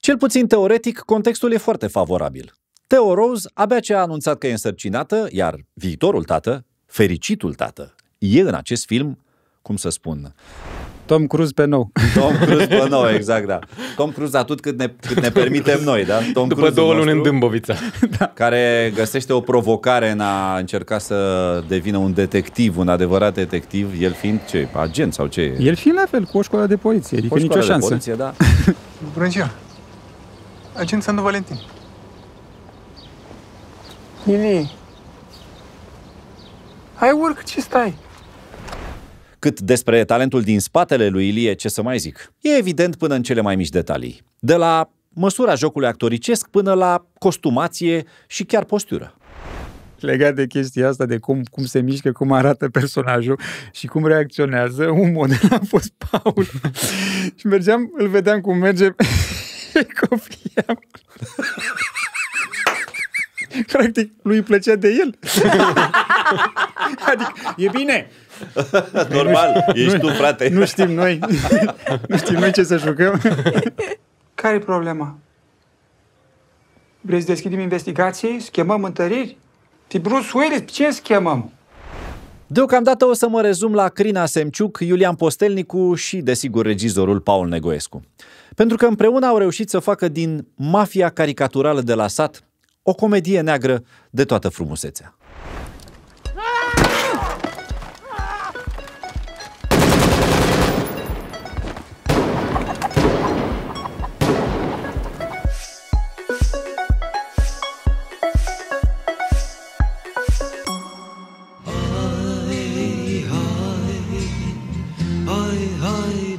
Cel puțin teoretic, contextul e foarte favorabil. Theo Rose abia ce a anunțat că e însărcinată, iar viitorul tată, fericitul tată, e în acest film, cum să spun, Tom Cruise pe nou. Tom Cruise pe nou, exact, da. Tom Cruise atât cât ne, cât ne permitem noi, da? Tom După Cruise două luni în Dâmbovița. care găsește o provocare în a încerca să devină un detectiv, un adevărat detectiv, el fiind ce? Agent sau ce? El fiind la fel, cu o școală de poliție, adică O nicio școală de șansă. Poliție, da. Bună ziua! Agent Sandu Valentin. Lili, hai urcă, ce stai? Cât despre talentul din spatele lui Ilie, ce să mai zic? E evident până în cele mai mici detalii. De la măsura jocului actoricesc până la costumație și chiar postură. Legat de chestia asta, de cum, cum se mișcă, cum arată personajul și cum reacționează, un model a fost Paul. și mergeam, îl vedeam cum merge și copiam. Practic, lui îi plăcea de el. adică, e bine, Normal, ești tu, frate. nu știm noi, nu știm noi ce să jucăm. Care e problema? Vrei să deschidem investigații? Schemăm întăriri? Te Bruce Willis, pe ce schemăm? Deocamdată o să mă rezum la Crina Semciuc, Iulian Postelnicu și, desigur, regizorul Paul Negoescu. Pentru că împreună au reușit să facă din mafia caricaturală de la sat o comedie neagră de toată frumusețea. Hai, haide, haide,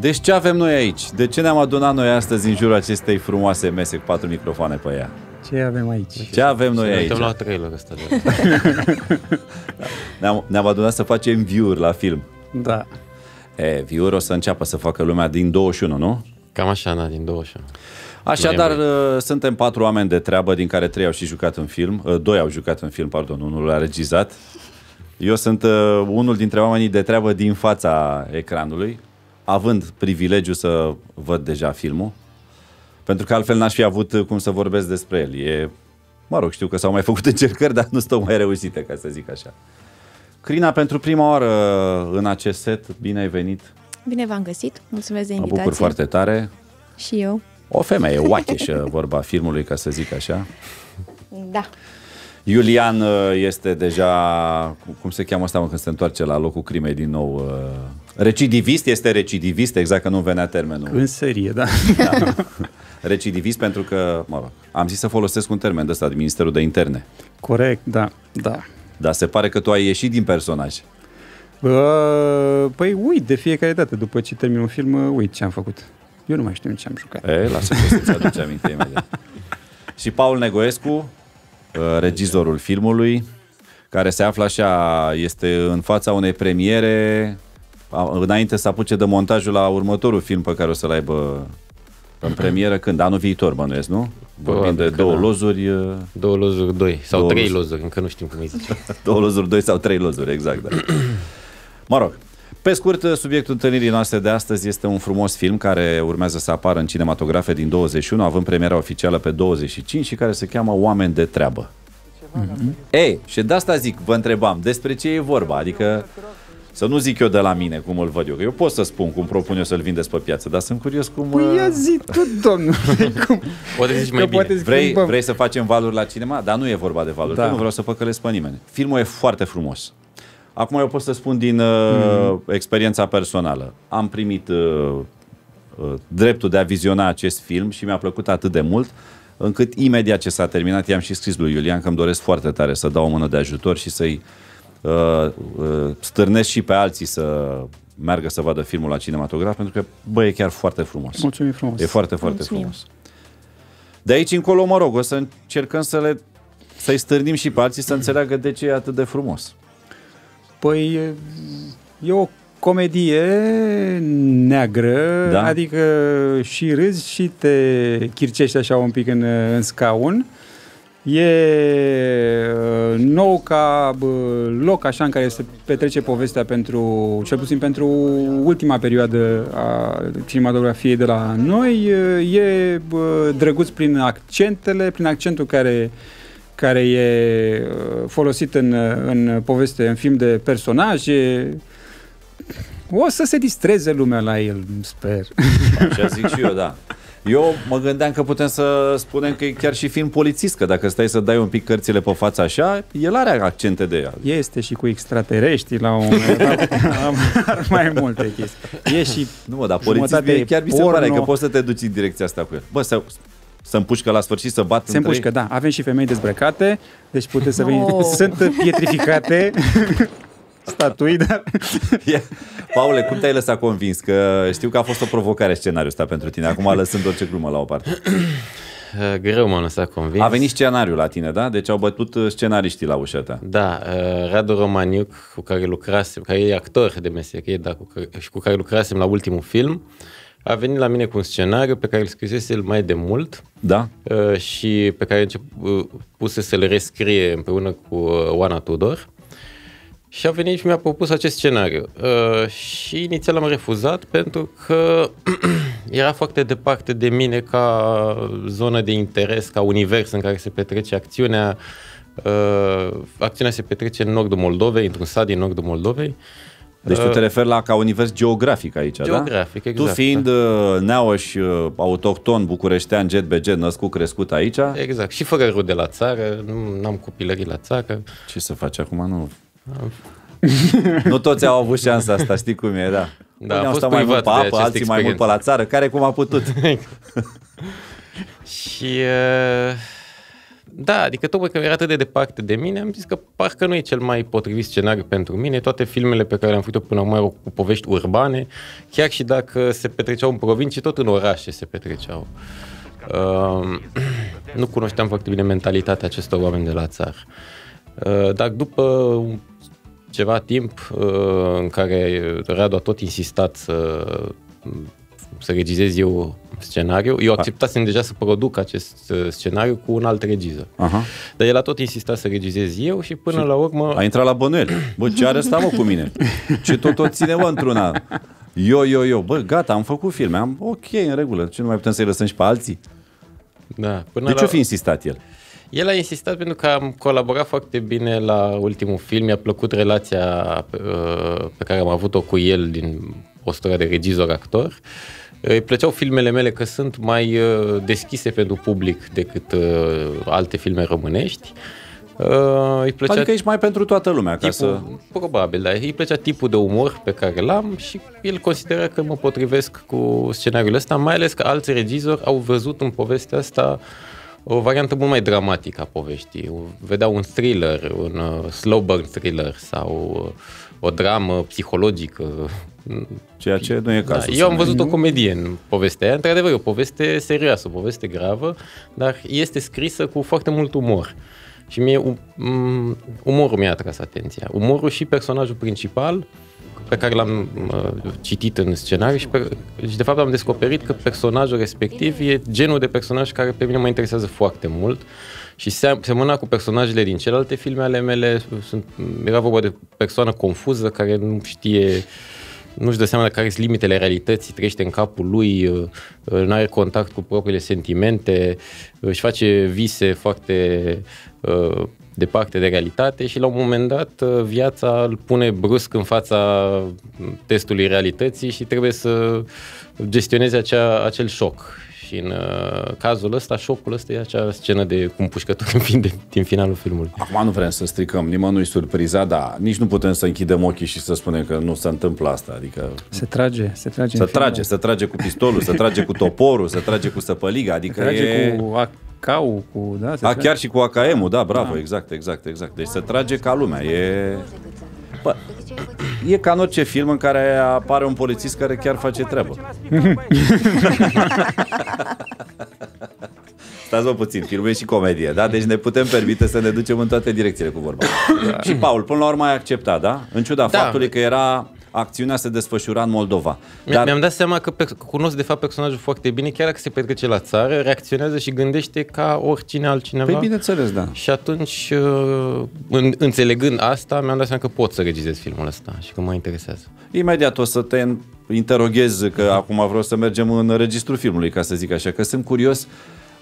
Deci ce avem noi aici? De ce ne-am adunat noi astăzi în jurul acestei frumoase mese cu patru microfoane pe ea? Ce avem aici? Ce avem noi Să ne aici? uităm la trailer ăsta. De... Ne-am, ne-am adunat să facem view-uri la film. Da. E, view o să înceapă să facă lumea din 21, nu? Cam așa, na, din 21. Așadar, Noiembrie. uh, suntem patru oameni de treabă, din care trei au și jucat în film. Uh, Doi au jucat în film, pardon, unul l-a regizat. Eu sunt uh, unul dintre oamenii de treabă din fața ecranului, având privilegiu să văd deja filmul, pentru că altfel n-aș fi avut uh, cum să vorbesc despre el. E, mă rog, știu că s-au mai făcut încercări, dar nu stau mai reușite, ca să zic așa. Crina, pentru prima oară în acest set, bine ai venit. Bine v-am găsit, mulțumesc de Mă invitație. bucur foarte tare. Și eu. O femeie oacheșă, vorba filmului, ca să zic așa. Da. Iulian uh, este deja, cum se cheamă asta mă, când se întoarce la locul crimei din nou, uh, recidivist, este recidivist, exact că nu venea termenul. În serie, da. Da. Recidivist pentru că, mă rog, am zis să folosesc un termen de ăsta din Ministerul de Interne, Corect, da, da. dar se pare că tu ai ieșit din personaj. Uh, păi uit de fiecare dată, după ce termin un film, uh, uit ce am făcut. Eu nu mai știu în ce am jucat. E, lasă că să-ți aduce aminte imediat. Și Paul Negoescu, uh, regizorul filmului, care se află așa, este în fața unei premiere, a- înainte să apuce de montajul la următorul film pe care o să-l aibă în premieră, când? Anul viitor, bănuiesc, nu? Vorbim Probabil de că două da. lozuri, uh, Două lozuri, doi. Sau Două trei lozuri. lozuri, încă nu știm cum îi zice. două lozuri, doi sau trei lozuri, exact, da. Mă rog, pe scurt, subiectul întâlnirii noastre de astăzi este un frumos film care urmează să apară în cinematografe din 21, având premiera oficială pe 25 și care se cheamă Oameni de treabă. Mm-hmm. Ei, și de asta zic, vă întrebam, despre ce e vorba, adică să nu zic eu de la mine cum îl văd eu, că eu pot să spun cum propun eu să-l vindeți pe piață, dar sunt curios cum... Păi uh, ia zi tu, domnul, cum? Poate zici Că mai bine. poate Vrei, schimbăm. vrei să facem valuri la cinema? Dar nu e vorba de valuri, da. Da. că nu vreau să păcălesc pe nimeni. Filmul e foarte frumos. Acum eu pot să spun din uh, Mhm. experiența personală. Am primit uh, uh, dreptul de a viziona acest film și mi-a plăcut atât de mult încât imediat ce s-a terminat i-am și scris lui Iulian că îmi doresc foarte tare să dau o mână de ajutor și să-i uh, uh, stârnesc și pe alții să meargă să vadă filmul la cinematograf pentru că, bă, e chiar foarte frumos. Mulțumim frumos. E foarte, foarte Mulțumim. frumos. De aici încolo, mă rog, o să încercăm să le să-i stârnim și pe alții să înțeleagă de ce e atât de frumos. Păi e- e o comedie neagră, Da. adică și râzi și te chircești așa un pic în, în scaun. E uh, nou ca bă, loc așa în care se petrece povestea pentru, cel puțin pentru ultima perioadă a cinematografiei de la noi. Uh, E bă, drăguț prin accentele, prin accentul care care e uh, folosit în, în poveste, în film de personaje. O să se distreze lumea la el, sper. Așa zic și eu, da. Eu mă gândeam că putem să spunem că e chiar și film polițist, că dacă stai să dai un pic cărțile pe față așa, el are accente de ea. Este și cu extraterestri la un moment dat, Are mai multe chestii. E și Nu, mă, dar jumătate polițist chiar mi se pare porno. că poți să te duci în direcția asta cu el. Bă, să, să împușcă la sfârșit, să bat Se între împușcă, da. Avem și femei dezbrăcate, deci puteți să No. veniți. Sunt pietrificate statui, dar ei. Paule, cum te-ai lăsat convins? Că știu că a fost o provocare scenariul ăsta pentru tine. Acum lăsând orice glumă la o parte. Uh, Greu m-am lăsat convins. A venit scenariul la tine, da? Deci au bătut uh, scenariștii la ușa ta. Da, uh, Radu Romaniuc, cu care lucrasem, care e actor de meserie, dar cu care, și cu care lucrasem la ultimul film, a venit la mine cu un scenariu pe care îl scrisese el mai de mult Da? uh, și pe care a puse să-l rescrie împreună cu uh, Oana Tudor. Și a venit și mi-a propus acest scenariu. Uh, și inițial am refuzat pentru că era foarte departe de mine ca zonă de interes, ca univers în care se petrece acțiunea. Uh, acțiunea se petrece în nordul Moldovei, într-un sat din nordul Moldovei. Deci tu te referi la ca univers geografic aici, Geografic, da? exact, Tu fiind uh, neauăș, uh, autohton, bucureștean, jet be jet, născut, crescut aici, Exact. Și fără rude la țară, nu am copilării la țară. ce să faci acum? Nu... nu toți au avut șansa asta, știi cum e, da. Da, Unii a au fost stat mai mult pe privat de apă, această alții mai mult pe la țară, care cum a putut. Și uh, da, adică tocmai că era atât de departe de mine, am zis că parcă nu e cel mai potrivit scenariu pentru mine. Toate filmele pe care le-am făcut până acum erau cu povești urbane, chiar și dacă se petreceau în provincii, tot în orașe se petreceau. Uh, nu cunoșteam foarte bine mentalitatea acestor oameni de la țară. Uh, dar după ceva timp uh, în care Radu a tot insistat să, să regizez eu scenariu, eu acceptasem deja să produc acest uh, scenariu cu un alt regizor. Aha. Dar el a tot insistat să regizez eu și până la urmă... A intrat la bănuieli. Bă, ce are ăsta, mă, cu mine? Ce tot o ține, mă, într-una? Eu, eu, eu. Bă, gata, am făcut filme. Am, ok, în regulă. Ce nu mai putem să-i lăsăm și pe alții? Da, până De la... ce o fi insistat el? El a insistat pentru că am colaborat foarte bine la ultimul film, mi-a plăcut relația uh, pe care am avut-o cu el din postura de regizor-actor. Îi plăceau filmele mele că sunt mai uh, deschise pentru public decât uh, alte filme românești. Uh, îi plăcea Adică ești mai pentru toată lumea, ca tipul, să... Probabil, da. Îi plăcea tipul de umor pe care l-am și el considera că mă potrivesc cu scenariul ăsta, mai ales că alți regizori au văzut în povestea asta o variantă mult mai dramatică a poveștii. Vedeau un thriller, un uh, slow burn thriller sau uh, o dramă psihologică. Ceea ce nu e Da, cazul. eu am văzut o comedie în povestea aia, într-adevăr, e o poveste serioasă, o poveste gravă, dar este scrisă cu foarte mult umor. Și mie um, um, umorul mi-a atras atenția. Umorul și personajul principal pe care l-am uh, citit în scenariu și, pe, și de fapt am descoperit că personajul respectiv e genul de personaj care pe mine mă interesează foarte mult și se, semăna cu personajele din celelalte filme ale mele. Sunt, era vorba de persoană confuză care nu știe nu-și dă seama de care sunt limitele realității, trăiește în capul lui, uh, nu are contact cu propriile sentimente, uh, își face vise foarte uh, departe de realitate și la un moment dat uh, viața îl pune brusc în fața testului realității și trebuie să gestioneze acea, acel șoc. Și în uh, cazul ăsta, șocul ăsta e acea scenă de cum pușcător în fin de, din finalul filmului. Acum nu vrem să stricăm nimănui surpriza, dar nici nu putem să închidem ochii și să spunem că nu se întâmplă asta. Adică se trage, se trage. să în final. trage, să trage cu pistolul, să trage cu toporul, să trage cu săpăliga. Adică Se trage e... cu acau, cu... Da, se A, trage. chiar și cu AKM-ul, da, bravo, da. exact, exact, exact. Deci se trage ca lumea. E... Bă, e ca în orice film în care apare un polițist care chiar face treabă. Stați mă puțin, filmul e și comedie, da? Deci ne putem permite să ne ducem în toate direcțiile cu vorba. Da. Și Paul, până la urmă ai acceptat, da? În ciuda Da. faptului că era acțiunea se desfășura în Moldova. Dar... Mi-am dat seama că, pe, că cunosc de fapt personajul foarte bine, chiar dacă se petrece la țară, reacționează și gândește ca oricine altcineva. Păi bineînțeles, da. Și atunci, uh, în, înțelegând asta, mi-am dat seama că pot să regizez filmul ăsta și că mă interesează. Imediat o să te interoghez, că acum vreau să mergem în registrul filmului, ca să zic așa, că sunt curios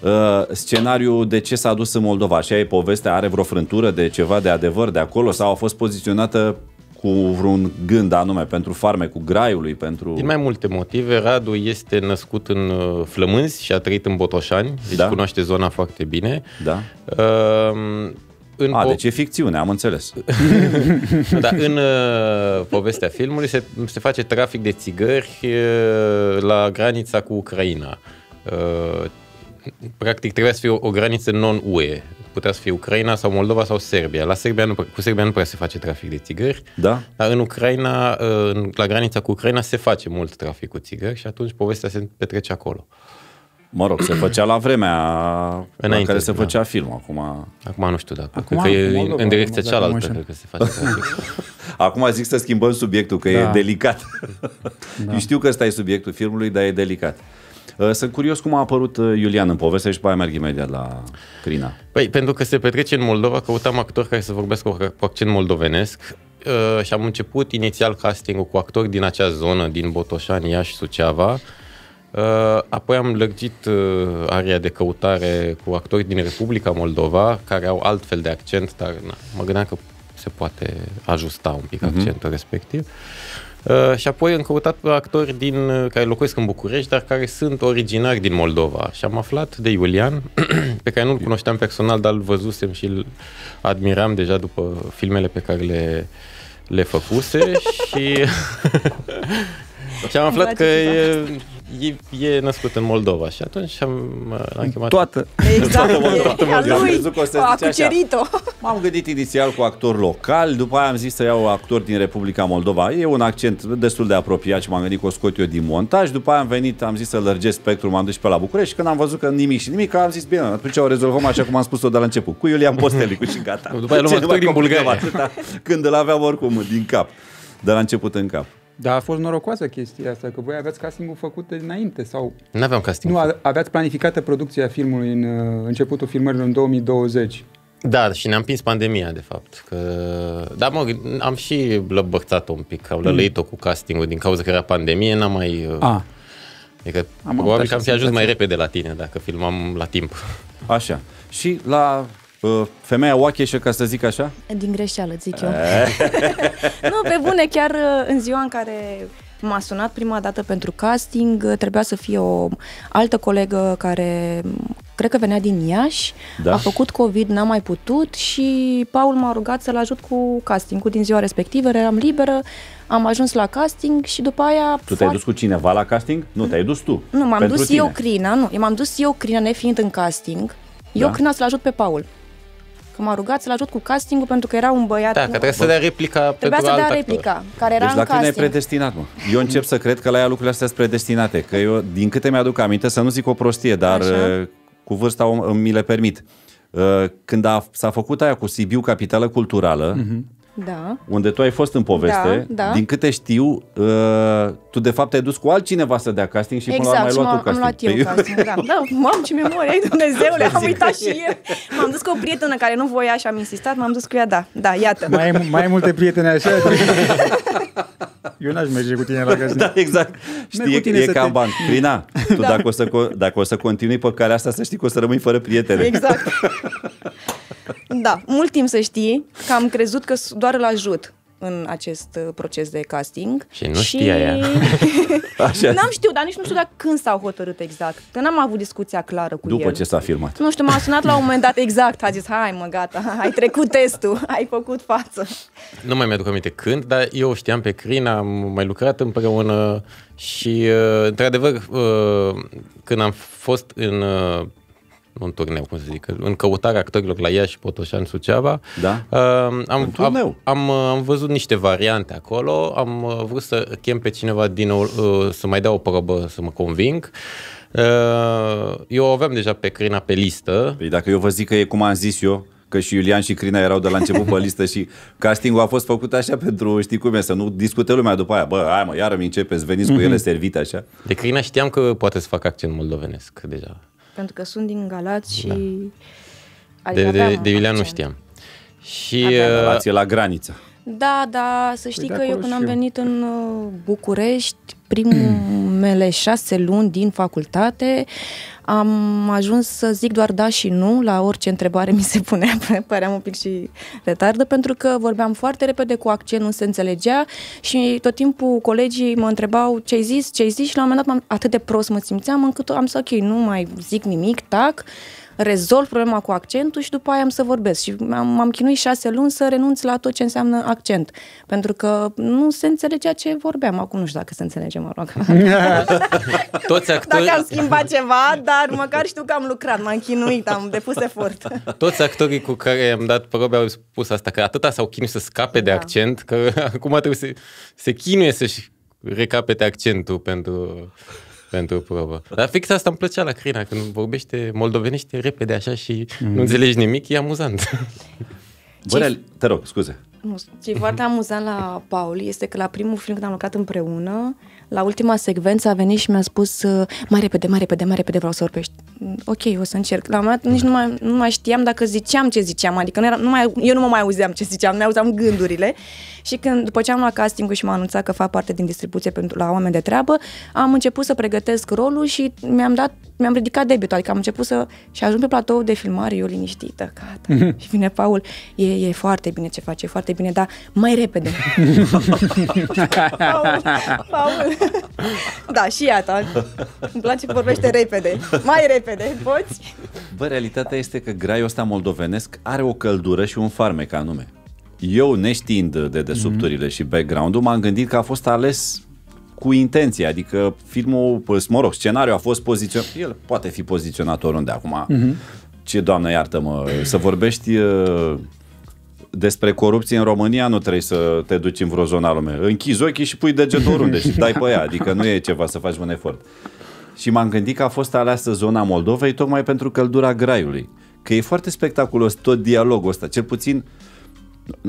uh, scenariul de ce s-a dus în Moldova. Așa e povestea, are vreo frântură de ceva de adevăr de acolo sau a fost poziționată cu vreun gând anume pentru farme cu graiului, pentru... Din mai multe motive, Radu este născut în uh, Flămânzi și a trăit în Botoșani, deci Da. cunoaște zona foarte bine. Da? Uh, în A, po- deci e ficțiune, am înțeles. Da, în uh, povestea filmului se, se face trafic de țigări uh, la granița cu Ucraina. Uh, practic trebuia să fie o, o graniță non-UE. Putea să fie Ucraina sau Moldova sau Serbia. La Serbia nu, pre- cu Serbia nu prea se face trafic de țigări, Da? dar în Ucraina, uh, în- la granița cu Ucraina se face mult trafic cu țigări și atunci povestea se petrece acolo. Mă rog, se făcea la vremea la Înainte, care se da. făcea film. Acum, Acum nu știu dacă. Acum, cred că e cu în, Moldova, în direcția dacă nu mă cealaltă, înșel. cred că se face trafic. acum zic să schimbăm subiectul, că Da. e delicat. Da. Știu că ăsta e subiectul filmului, dar e delicat. Uh, Sunt curios cum a apărut uh, Iulian în poveste și după aia merg imediat la Crina. Păi, pentru că se petrece în Moldova, căutam actori care să vorbească cu cu accent moldovenesc uh, și am început inițial castingul cu actori din acea zonă, din Botoșani, Iași, Suceava. Uh, apoi am lărgit uh, area de căutare cu actori din Republica Moldova, care au altfel de accent, dar na, mă gândeam că se poate ajusta un pic accentul respectiv. Uh, și apoi am căutat pe actori din, uh, care locuiesc în București, dar care sunt originari din Moldova. Și am aflat de Iulian, pe care nu-l cunoșteam personal, dar îl văzusem și îl admiram deja după filmele pe care le, le făcuse și, și am aflat Îmi că place e, e, e născut în Moldova și atunci am, l-am chemat Toată. Exact, Moldova. e a Am lui, crezut că o să a zici așa. cucerit-o. M-am gândit inițial cu actor local, după aia am zis să iau actor din Republica Moldova. E un accent destul de apropiat și m-am gândit că o scot eu din montaj. După aia am venit, am zis să lărgesc spectrul, m-am dus și pe la București și când am văzut că nimic și nimic, am zis bine, atunci o rezolvăm așa cum am spus-o de la început, cu Iulian Postelicu și gata. După aia luăm Ce nu mai actori din complicăm Bulgaria. atâta, când îl aveam oricum din cap, de la început în cap. Dar a fost norocoasă chestia asta, că voi aveați castingul făcut înainte sau Nu aveam casting. nu a- aveați planificată producția filmului în uh, începutul filmărilor în 2020. Da, și ne-am prins pandemia, de fapt. Că... Da, mă, am și lăbățat-o un pic, am lălăit-o cu castingul din cauza că era pandemie, n-am mai... uh, A, Adică Am avut probabil că am așa fi ajuns mai senzație. repede la tine dacă filmam la timp. Așa. Și la uh, femeia oacheșă, ca să zic așa? Din greșeală, zic eu. nu, pe bune, chiar uh, în ziua în care m-a sunat prima dată pentru casting, uh, trebuia să fie o altă colegă care m, cred că venea din Iași, Da. a făcut COVID, n-a mai putut și Paul m-a rugat să-l ajut cu castingul din ziua respectivă, eram liberă, am ajuns la casting și după aia... Tu te-ai dus cu cineva la casting? Nu, te-ai dus tu. Nu, m-am Pentru dus tine. eu, Crina, nu, eu m-am dus eu, Crina, nefiind în casting, eu, Da. Crina, să-l ajut pe Paul. Că m-a rugat să-l ajut cu castingul pentru că era un băiat... Da, că trebuie să dea replica Trebuia pentru să alt dea actor. replica, care era Deci la în tine e casting. predestinat, mă. Eu încep să cred că la ea lucrurile astea sunt predestinate. Că eu, din câte mi-aduc aminte, să nu zic o prostie, dar Așa. uh, cu vârsta o- mi le permit. Uh, Când a, s-a făcut aia cu Sibiu Capitală Culturală, Da. unde tu ai fost în poveste, Da, da. din câte știu, uh, tu de fapt ai dus cu altcineva să dea casting și până la urmă Exact, ai și luat tu m-am, am casting. luat eu Păi casting, da. Da, mam, ce memorie ai, Dumnezeule, am uitat și eu. M-am dus cu o prietenă care nu voia și am insistat, m-am dus cu ea, da, da, iată. mai ai, mai ai multe prietene așa? Eu n-aș merge cu tine la casting. Da, exact. Merg Știi, cu tine e să ca te- în bani. Crina, tu Da. dacă, o să, co- dacă o să continui pe calea asta, să știi că o să rămâi fără prietene. Exact. Da, mult timp să știi că am crezut că s- doar îl ajut în acest uh, proces de casting. Și nu știa ea. Așa. N-am știut, dar nici nu știu dacă când s-au hotărât exact. Că n-am avut discuția clară cu După el. ce s-a filmat. Nu știu, m-a sunat la un moment dat exact, a zis, hai mă, gata, ai trecut testul, ai făcut față. Nu mai mi-aduc aminte când, dar eu o știam pe Crina, am mai lucrat împreună și, uh, într-adevăr, uh, când am fost în, uh, nu în turneu, cum să zic, în căutarea actorilor la Iași, Botoșani, Suceava, Da. uh, am, În turneu. am, am, am văzut niște variante acolo, am uh, vrut să chem pe cineva din nou uh, să mai dea o probă să mă conving. Uh, Eu o aveam deja pe Crina pe listă, Păi dacă eu vă zic că e cum am zis eu, că și Iulian și Crina erau de la început pe listă și castingul a fost făcut așa pentru, știi cum e, să nu discute lumea după aia. Bă, hai mă, iară mi începeți, veniți cu ele servite așa. De Crina știam că poate să fac accent moldovenesc deja. Pentru că sunt din Galați și... Da. De, aveam de, de Iulian nu accent. știam. Și Aveam. uh, Relație la graniță. Da, da, să știi de că eu acolo când și am eu. venit în uh, București, primele șase luni din facultate, am ajuns să zic doar da și nu la orice întrebare mi se punea, păream un pic și retardă, pentru că vorbeam foarte repede cu accent, nu se înțelegea și tot timpul colegii mă întrebau ce ai zis, ce ai zis? Și la un moment dat m-am- atât de prost mă simțeam încât am zis ok, nu mai zic nimic, tac, rezolv problema cu accentul și după aia am să vorbesc. Și m-am, m-am chinuit șase luni să renunț la tot ce înseamnă accent. Pentru că nu se înțelegea ce vorbeam. Acum nu știu dacă se înțelege, mă rog. toți, actori, dacă am schimbat ceva, dar măcar știu că am lucrat, m-am chinuit, am depus efort. toți actorii cu care am dat probe au spus asta, că atâta s-au chinuit să scape de Da. accent, că acum trebuie să se chinuie să-și recapete accentul pentru, pentru probă. Dar fix asta îmi plăcea la Crina, când vorbește moldovenește repede așa și nu înțelegi nimic, e amuzant. Bă, real- te rog, scuze. Nu, ce e foarte amuzant la Paul este că la primul film când am lucrat împreună, la ultima secvență a venit și mi-a spus uh, mai repede, mai repede, mai repede vreau să vorbești. Mm, Ok, o să încerc. La un moment dat nici nu mai, nu mai știam dacă ziceam ce ziceam, adică nu era, nu mai, eu nu mă mai auzeam ce ziceam, nu mai auzeam gândurile. Și când, după ce am luat castingul și m-a anunțat că fac parte din distribuție pentru, la oameni de treabă, am început să pregătesc rolul și mi-am dat, mi-am ridicat debutul, adică am început să, și ajung pe platou de filmare, eu liniștită, gata. și vine Paul, e, e foarte bine ce face, e foarte bine, dar mai repede. Paul, Paul. Da, și iată. Îmi place că vorbește repede. Mai repede, poți? Bă, realitatea este că graiul ăsta moldovenesc are o căldură și un farmec anume. Eu, neștiind de desubturile și background-ul, m-am gândit că a fost ales cu intenție, adică filmul, păs, mă rog, scenariul a fost poziționat, el poate fi poziționat oriunde acum. Ce, doamnă, iartă-mă, să vorbești uh, despre corupție în România nu trebuie să te duci în vreo zonă a lume. Închizi ochii și pui degetul oriunde și dai pe ea, adică nu e ceva să faci un efort. Și m-am gândit că a fost aleasă zona Moldovei tocmai pentru căldura graiului. Că e foarte spectaculos tot dialogul ăsta, cel puțin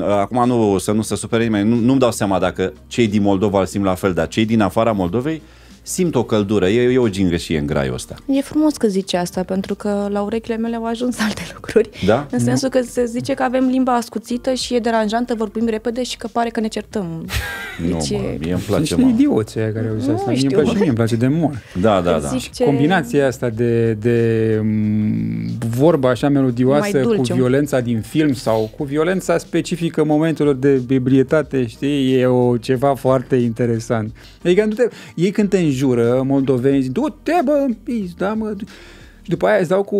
acum nu, să nu se supere nimeni, nu, nu-mi dau seama dacă cei din Moldova îl simt la fel, dar cei din afara Moldovei simt o căldură, e, e o gingășie în graiul ăsta. E frumos că zice asta, pentru că la urechile mele au ajuns alte lucruri. Da? În sensul că se zice că avem limba ascuțită și e deranjantă, vorbim repede și că pare că ne certăm. Nu, Deci mă, e- mie îmi Sunt place, niște mă. idioți aia care au zis Nu, asta. Mie știu. îmi place, mie îmi place de mor. Da, da, da. Zic ce... Combinația asta de, de m, vorba așa melodioasă Mai cu dulce. violența din film sau cu violența specifică momentelor de ebrietate, știi, e o ceva foarte interesant. Adică nu te, ei când te înjură, moldoveni, zic, du-te bă, în pis, da mă, du-" și după aia îți dau cu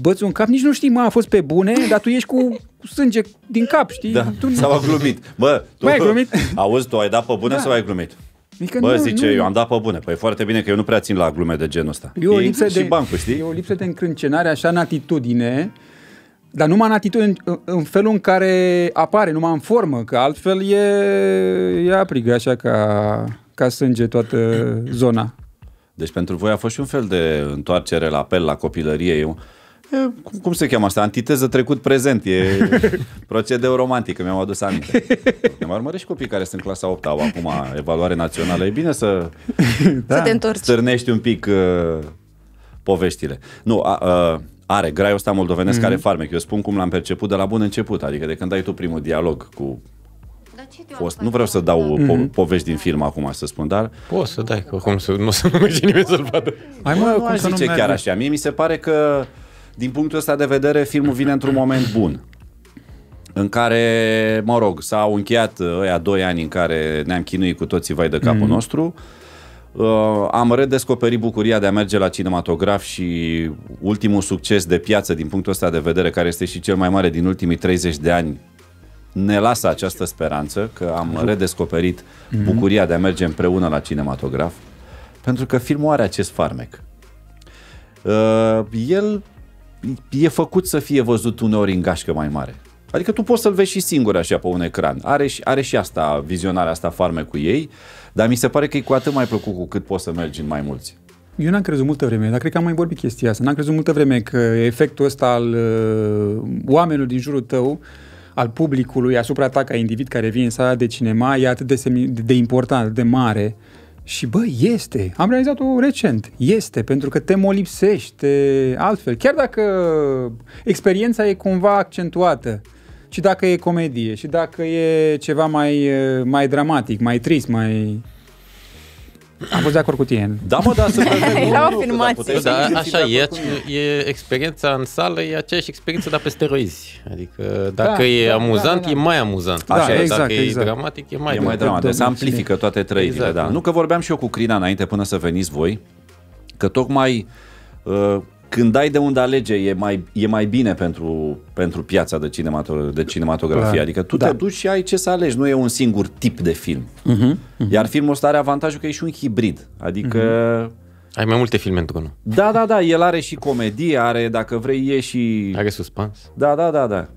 bățul în cap, nici nu știi, mă, a fost pe bune, dar tu ești cu sânge din cap, știi? Da, tu, sau a glumit. Bă, tu, Bă, ai glumit? Auzi, tu ai dat pe bune Da. sau ai glumit? Adică Bă, nu- zice, nu- eu am dat pe bune. Păi e foarte bine că eu nu prea țin la glume de genul ăsta. E o E lipsă și de, bancul, știi? E o lipsă de încrâncenare așa în atitudine, dar numai în atitudine, în, în felul în care apare, numai în formă, că altfel e, e aprigă așa ca, ca sânge toată zona. Deci pentru voi a fost și un fel de întoarcere la apel la copilărie. E, un- e, cum, cum se cheamă asta? Antiteză trecut-prezent. E procedeu romantic, că mi-am adus aminte. Ne mai urmăresc și copii care sunt clasa 8 au acum evaluare națională. E bine să Să te întorci. stârnești un pic uh, poveștile. Nu, a, uh, are, graiul ăsta moldovenesc Mhm. mm-hmm. are farmec. Eu spun cum l-am perceput de la bun început, adică de când ai tu primul dialog cu fost. Nu vreau să dau Mhm. po- povești din film acum să spun, dar Poți să dai, că oricum să, nu o să nu merge nimeni să-l vadă. Hai nu, mă, nu cum aș să nu zice meargă? chiar așa. Mie mi se pare că, din punctul ăsta de vedere, filmul vine într-un moment bun. În care, mă rog, s-au încheiat uh, ăia doi ani în care ne-am chinuit cu toții vai de capul mm. nostru. Uh, am redescoperit bucuria de a merge la cinematograf și ultimul succes de piață din punctul ăsta de vedere, care este și cel mai mare din ultimii 30 de ani, ne lasă această speranță că am redescoperit bucuria de a merge împreună la cinematograf, pentru că filmul are acest farmec. Uh, el e făcut să fie văzut uneori în gașcă mai mare. Adică tu poți să-l vezi și singur așa pe un ecran. Are și, are și asta, vizionarea asta farme cu ei, dar mi se pare că e cu atât mai plăcut cu cât poți să mergi în mai mulți. Eu n-am crezut multă vreme, dar cred că am mai vorbit chestia asta. N-am crezut multă vreme că efectul ăsta al uh, oamenilor din jurul tău, al publicului, asupra ta ca individ care vine în sala de cinema, e atât de, semni- de important, de mare. Și bă, este. Am realizat-o recent. Este, pentru că te molipsește altfel. Chiar dacă experiența e cumva accentuată, și dacă e comedie, și dacă e ceva mai, uh, mai dramatic, mai trist, mai... Am fost de acord cu tine. Da, mă, da, să Era o afirmație. Da, așa, e, e experiența în sală, e aceeași experiență, dar pe steroizi. Adică dacă Da, e da, amuzant, da, da, e da. mai amuzant. Da, Așa, exact, dacă exact. e dramatic, e mai E mai dramatic. dramatic, se da, amplifică toate trăirile, Exact, da. da. Nu că vorbeam și eu cu Crina înainte până să veniți voi, că tocmai uh, când ai de unde alege e mai, e mai bine pentru, pentru piața de, cinematografie, de cinematografie. Clar. Adică tu Da. te duci și ai ce să alegi, nu e un singur tip de film. Uh-huh, Iar filmul ăsta are avantajul că e și un hibrid. Adică... Ai mai multe filme într-unul. Da, da, da, el are și comedie, are, dacă vrei, e și... Are suspans. Da, da, da, da.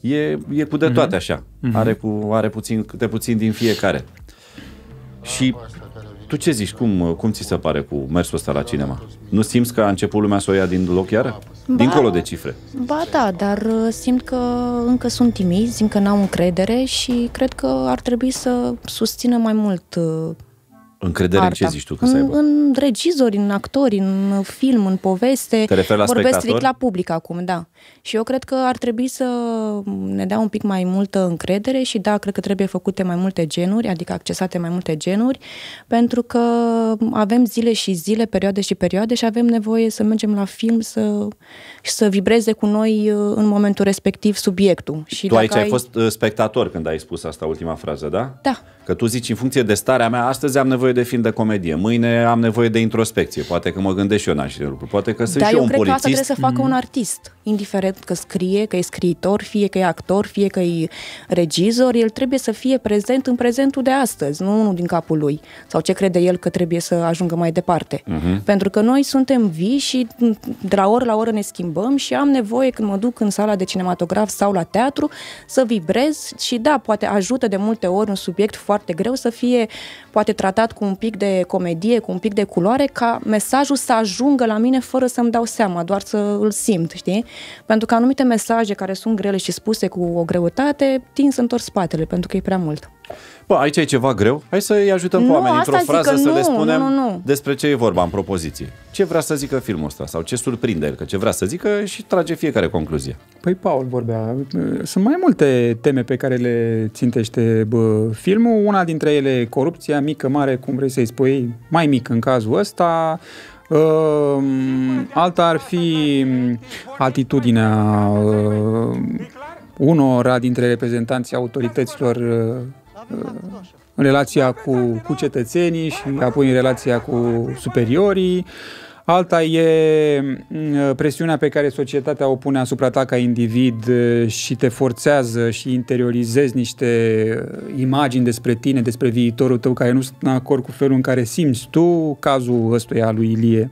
E, e cu de toate așa. Are, cu, are puțin, câte puțin din fiecare. Și tu ce zici? Cum, cum ți se pare cu mersul ăsta la cinema? Nu simți că a început lumea să o ia din loc iară? Dincolo de cifre. Ba da, dar uh, simt că încă sunt timizi, încă n-au încredere și cred că ar trebui să susțină mai mult uh, Încredere în arta. ce zici tu că să în, aibă? în regizori, în actori, în film, în poveste. Te referi la Vorbesc spectatori? strict la public acum, da. Și eu cred că ar trebui să ne dea un pic mai multă încredere și da, cred că trebuie făcute mai multe genuri, adică accesate mai multe genuri, pentru că avem zile și zile, perioade și perioade și avem nevoie să mergem la film să, și să vibreze cu noi uh, în momentul respectiv subiectul. Și Tu aici dacă ai fost uh, spectator când ai spus asta ultima frază, da? Da. Că tu zici în funcție de starea mea, astăzi am nevoie de film de comedie, mâine am nevoie de introspecție, poate că mă gândesc și eu în aceste lucruri, poate că sunt da, și eu eu un cred că asta polițist. trebuie să facă un artist, indiferent că scrie, că e scriitor, fie că e actor, fie că e regizor, el trebuie să fie prezent în prezentul de astăzi, nu unul din capul lui, sau ce crede el că trebuie să ajungă mai departe. Uh-huh. Pentru că noi suntem vii și de la oră la oră ne schimbăm și am nevoie când mă duc în sala de cinematograf sau la teatru să vibrez și da, poate ajută de multe ori un subiect foarte greu să fie poate tratat cu un pic de comedie, cu un pic de culoare, ca mesajul să ajungă la mine fără să-mi dau seama, doar să îl simt, știi? Pentru că anumite mesaje care sunt grele și spuse cu o greutate, tind să întorc spatele, pentru că e prea mult. Bă, aici e ceva greu. Hai să-i ajutăm pe Nu, oameni asta într-o zic frază că să nu, le spunem nu, nu, nu. despre ce e vorba în propoziție. Ce vrea să zică filmul ăsta sau ce surprinde el, că ce vrea să zică și trage fiecare concluzie. Păi Paul vorbea. Sunt mai multe teme pe care le țintește bă, filmul. Una dintre ele e corupția, mică, mare, cum vrei să-i spui, mai mic în cazul ăsta. Uh, alta ar fi atitudinea uh, unora dintre reprezentanții autorităților uh, uh, în relația cu, cu cetățenii și apoi în relația cu superiorii. Alta e mm, presiunea pe care societatea o pune asupra ta ca individ eh, și te forțează și interiorizezi niște eh, imagini despre tine, despre viitorul tău care nu sunt în acord cu felul în care simți tu, cazul ăstuia lui Ilie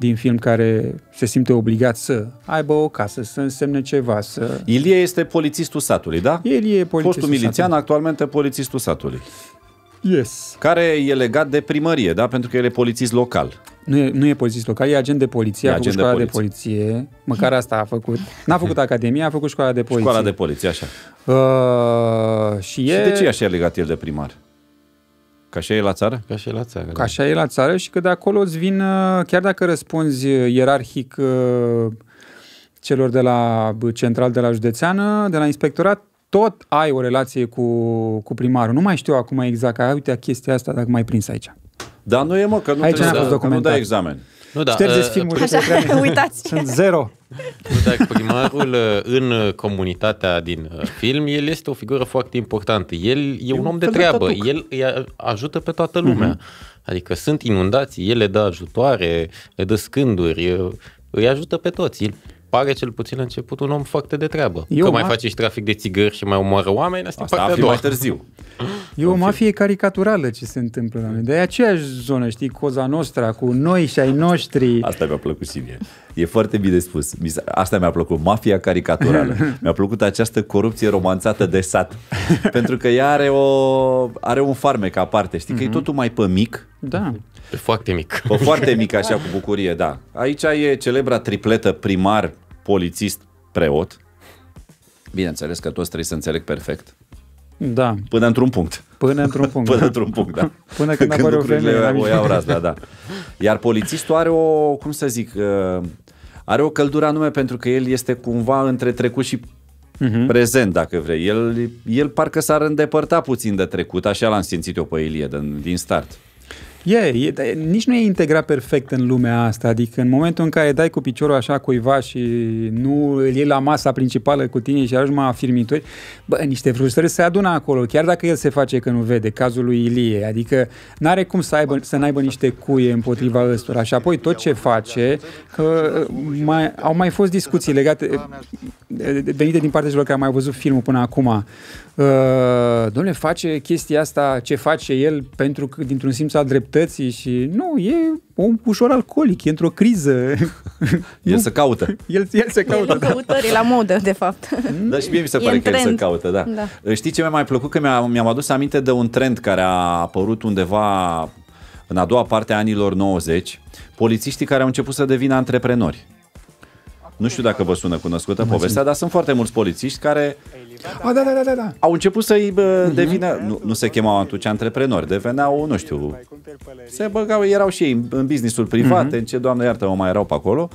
din film care se simte obligat să aibă o casă, să însemne ceva, să... Ilie este polițistul satului, da? El e polițistul Fostul milițian, satului. actualmente polițistul satului. Yes. Care e legat de primărie, da? Pentru că el e polițist local. Nu e, nu e polițist local, e agent de poliție, E a făcut agent de școala de poliție. poliție. Măcar asta a făcut. N-a făcut academia, a făcut școala de poliție. Școala de poliție, așa. Uh, și, Și e, de ce e așa legat el de primar? Ca așa e la țară? Ca și la țară. Ca așa e la țară și că de acolo îți vin, uh, chiar dacă răspunzi ierarhic uh, celor de la uh, central, de la județeană, de la inspectorat, tot ai o relație cu, cu primarul. Nu mai știu acum exact, că uite chestia asta, dacă mai prins aici. Da, nu e mă, că nu, Aici trebuie n-a să- fost că nu documentat. dai examen. Nu, da, Ștergeți uh, filmul. Așa, uitați. Sunt zero. Nu, dar primarul uh, în uh, comunitatea din uh, film, el este o figură foarte importantă. El e un un om de fel de treabă, tătuc. el îi a- ajută pe toată lumea. Adică sunt inundații, el le dă ajutoare, le dă scânduri, uh, îi ajută pe toți. El pare cel puțin la început un om foarte de treabă. Eu Că mai mă- face și trafic de țigări și mai omoară oameni, asta, Asta e a partea fi a mai doua. târziu. E o mafie caricaturală ce se întâmplă la noi. Dar e aceeași zonă, știi, Coza Nostra, cu noi și ai noștri. Asta mi-a plăcut și mie. E foarte bine spus. Mi s- Asta mi-a plăcut. Mafia caricaturală. Mi-a plăcut această corupție romanțată de sat. Pentru că ea are, o, are un farmec aparte. Știi că e totul mai pe mic. Da. Pe foarte mic. Pe foarte mic, așa, cu bucurie, da. Aici e celebra tripletă primar, polițist, preot. Bineînțeles că toți trebuie să înțeleg perfect. Da. Până într-un punct. Până într-un punct. Până da. într-un punct, da. Până când apare o lucrurile femeie la o mijloc. iau razna, da. Iar polițistul are o, cum să zic, uh, are o căldură anume pentru că el este cumva între trecut și Mhm. prezent, dacă vrei. El, el parcă s-ar îndepărta puțin de trecut, așa l-am simțit eu pe Ilie din, din start. E, e, dar nici nu e integrat perfect în lumea asta, adică în momentul în care dai cu piciorul așa cuiva și nu îl iei la masa principală cu tine și ajungi mai afirmituri, bă, niște frustrări se adună acolo, chiar dacă el se face că nu vede, cazul lui Ilie, adică n-are cum să, aibă, să n-aibă niște cuie împotriva ăstora. Și apoi tot ce face, că mai, au mai fost discuții legate, venite din partea celor care au mai văzut filmul până acum, uh, domnule, face chestia asta, ce face el pentru că dintr-un simț al dreptății și nu, e om ușor alcoolic, e într-o criză. El Nu, se caută. el, el se E caută. în căutări, e la modă, de fapt. Da, și mie mi se E pare în că el se trend. caută, da. Da. Știi ce mi-a mai plăcut? Că mi-a, mi-am adus aminte de un trend care a apărut undeva în a doua parte a anilor 90, polițiștii care au început să devină antreprenori. Nu știu dacă vă sună cunoscută povestea, dar sunt foarte mulți polițiști care A, da, da, da, da, da. au început să-i bă, devină, nu, nu se chemau atunci antreprenori, deveneau, nu știu, se băgau, erau și ei în- în businessul privat, în ce, doamne iartă, mai erau pe acolo,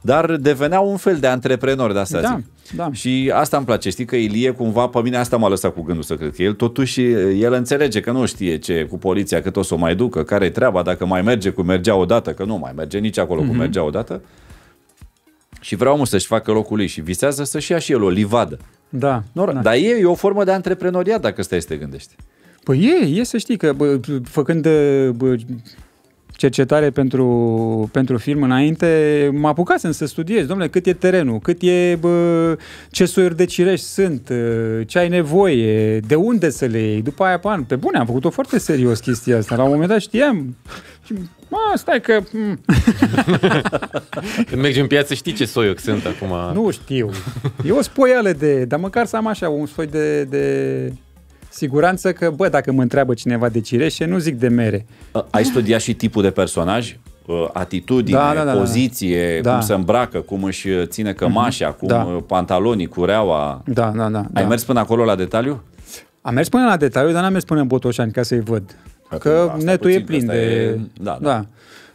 dar deveneau un fel de antreprenori, de asta Da, zic. da. Și asta îmi place, știi că Ilie cumva, pe mine asta m-a lăsat cu gândul să cred că el totuși, el înțelege că nu știe ce cu poliția, cât o să o mai ducă, care e treaba, dacă mai merge cu mergea odată, că nu mai merge nici acolo cu mergea odată. Și vreau mult să-și facă locul lui și visează să-și ia și el o livadă. Da, Nor- da. Dar e, e o formă de antreprenoriat dacă stai să te gândești. Păi e, e să știi că bă, făcând bă, cercetare pentru, pentru film înainte, mă apucasem să studiez, domnule, cât e terenul, cât e, bă, ce soiuri de cireși sunt, ă, ce ai nevoie, de unde să le iei, după aia, pan, pe bune, am făcut-o foarte serios chestia asta, la un moment dat știam, și, mă, stai că, m, Când mergi în piață știi ce soiuri sunt acum. nu știu, e o spoială de, dar măcar să am așa un soi de, de siguranță că, bă, dacă mă întreabă cineva de cireșe, nu zic de mere. A- Ai studiat și tipul de personaj? Uh, Atitudine, Da, da, da, da. poziție, Da. cum se îmbracă, cum își ține cămașa, cum Da. uh, pantalonii, cureaua. Da, da, da. Ai da. mers până acolo la detaliu? Am mers până la detaliu, dar n-am mers până în Botoșani ca să-i văd. Că asta netul e puțin, plin asta de... e- da, da. da.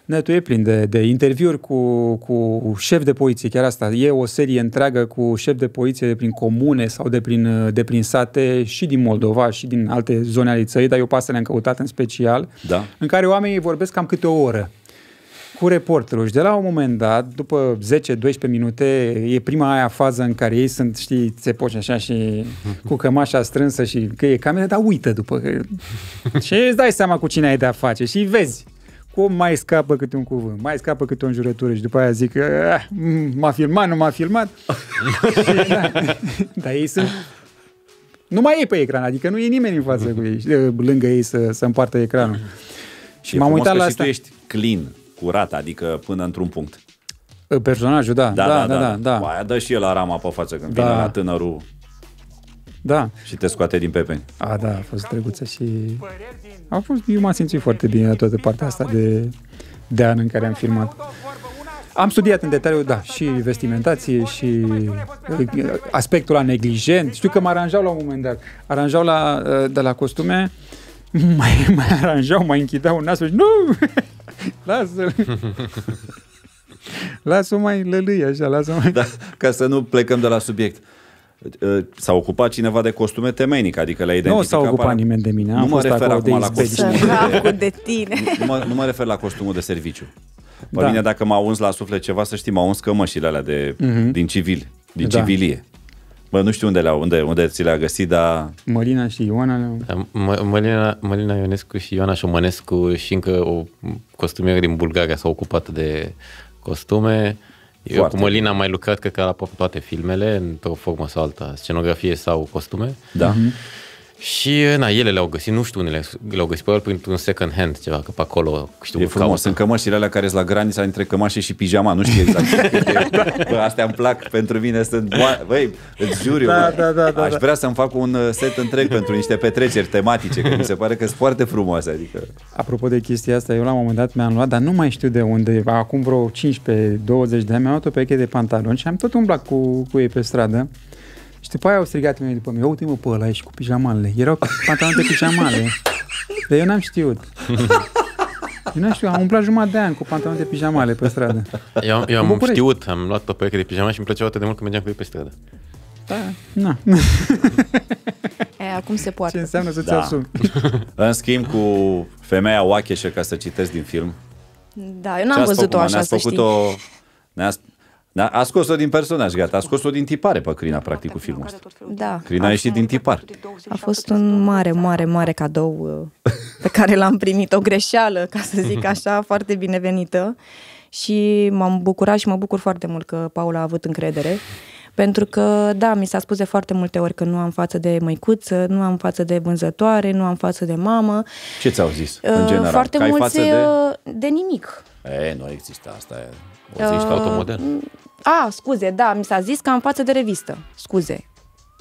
Netul e plin de, de interviuri cu, cu șef de poliție, chiar asta. E o serie întreagă cu șef de poliție de prin comune sau de prin, de prin sate și din Moldova și din alte zone ale țării, dar eu pe asta le-am căutat în special, Da. în care oamenii vorbesc cam câte o oră cu reporterul și de la un moment dat, după 10-12 minute, e prima aia fază în care ei sunt, știi, țepoși așa și cu cămașa strânsă și că e cameră, dar uită după că... și îți dai seama cu cine ai de-a face și vezi cum mai scapă câte un cuvânt, mai scapă câte o înjurătură și după aia zic că "Ah, m- m-a filmat, nu m-a filmat. și, da, dar ei sunt nu mai e pe ecran, adică nu e nimeni în față cu ei, lângă ei să, să împartă ecranul. Și E m-am frumos uitat că la și asta. tu ești clean, curat, adică până într-un punct. Personajul, da, da, da, da, da, da, Aia dă și el la rama pe față când Da. vine la tânărul da. și te scoate din pepeni. A, da, a fost drăguță și... A fost, eu m-am simțit foarte bine la toată partea asta de, de an în care am filmat. Am studiat în detaliu, da, și vestimentație și uh, aspectul la neglijent. Știu că mă aranjau la un moment dat. Aranjau la, uh, de la costume, mai, mai aranjau, mai închideau nasul și nu! Lasă-l! Lasă-o mai lălâi așa, lasă mai... Da, ca să nu plecăm de la subiect. Uh, S-a ocupat cineva de costume temeinic, adică le-a Nu identificat. s-a ocupat para- nimeni de mine. Am Nu mă fost refer acolo de acum la izbeliște. costumul de, Săracul de tine. nu, mă, nu mă refer la costumul de serviciu. Pe Da. mine dacă m-a uns la suflet ceva, să știi, m-au uns cămășile alea de, din civil, din Da. civilie. Bă, nu știu unde, le unde, unde ți le-a găsit, dar Mărina și Ioana le-au- Da, Mă- Mălina, Mălina Ionescu și Ioana Șomănescu și încă o costumieră din Bulgaria s-au ocupat de costume. Eu Foarte cu Mălina am mai lucrat, cred că la aproape toate filmele, într-o formă sau alta, scenografie sau costume. da. Și, na, ele le-au găsit, nu știu unele, le-au găsit pe el printr-un second hand, ceva, că pe acolo știu E că frumos, caută. sunt cămășile alea care sunt la granița între cămașe și pijama, nu știu exact. Bă, astea îmi plac, pentru mine sunt... moa- Băi, îți jur eu, Da, bă, da, da, da, aș da. vrea să-mi fac un uh, set întreg pentru niște petreceri tematice, că mi se pare că sunt foarte frumoase, adică... Apropo de chestia asta, eu la un moment dat mi-am luat, dar nu mai știu de unde, acum vreo 15-20 de ani, mi-am luat o pereche de pantaloni și am tot umblat cu, cu ei pe stradă. Și după aia au strigat mine după mine, uite mă pe ăla, ești cu pijamalele. Erau pantaloni de pijamale. Dar eu n-am știut. Eu n-am știut, am umblat jumătate de ani cu pantaloni de pijamale pe stradă. Eu, eu În am București. știut, am luat o pereche de pijama și îmi plăceau atât de mult că mergeam cu ei pe stradă. Da, na. E, acum se poartă. Ce înseamnă să-ți Da. asumi? În schimb, cu femeia oacheșă, ca să citesc din film, Da, eu ce n-am ați văzut-o făcut, mă? așa, Ne-ați să știi. făcut-o... Ne-ați... Ne-a, a scos-o din personaj, gata, a scos-o din tipare pe Crina, practic, cu filmul ăsta. Da. Crina a ieșit din tipar. A fost un mare, mare, mare cadou uh, pe care l-am primit, o greșeală, ca să zic așa, foarte binevenită. Și m-am bucurat și mă bucur foarte mult că Paula a avut încredere. Pentru că, da, mi s-a spus de foarte multe ori că nu am față de măicuță, nu am față de vânzătoare, nu am față de mamă. Ce ți-au zis, în Uh, general? Foarte Că ai mulți față de... uh, de nimic. E, nu există asta. E. O zi ești Uh, automodel. A, scuze, da, mi s-a zis că am față de revistă. Scuze.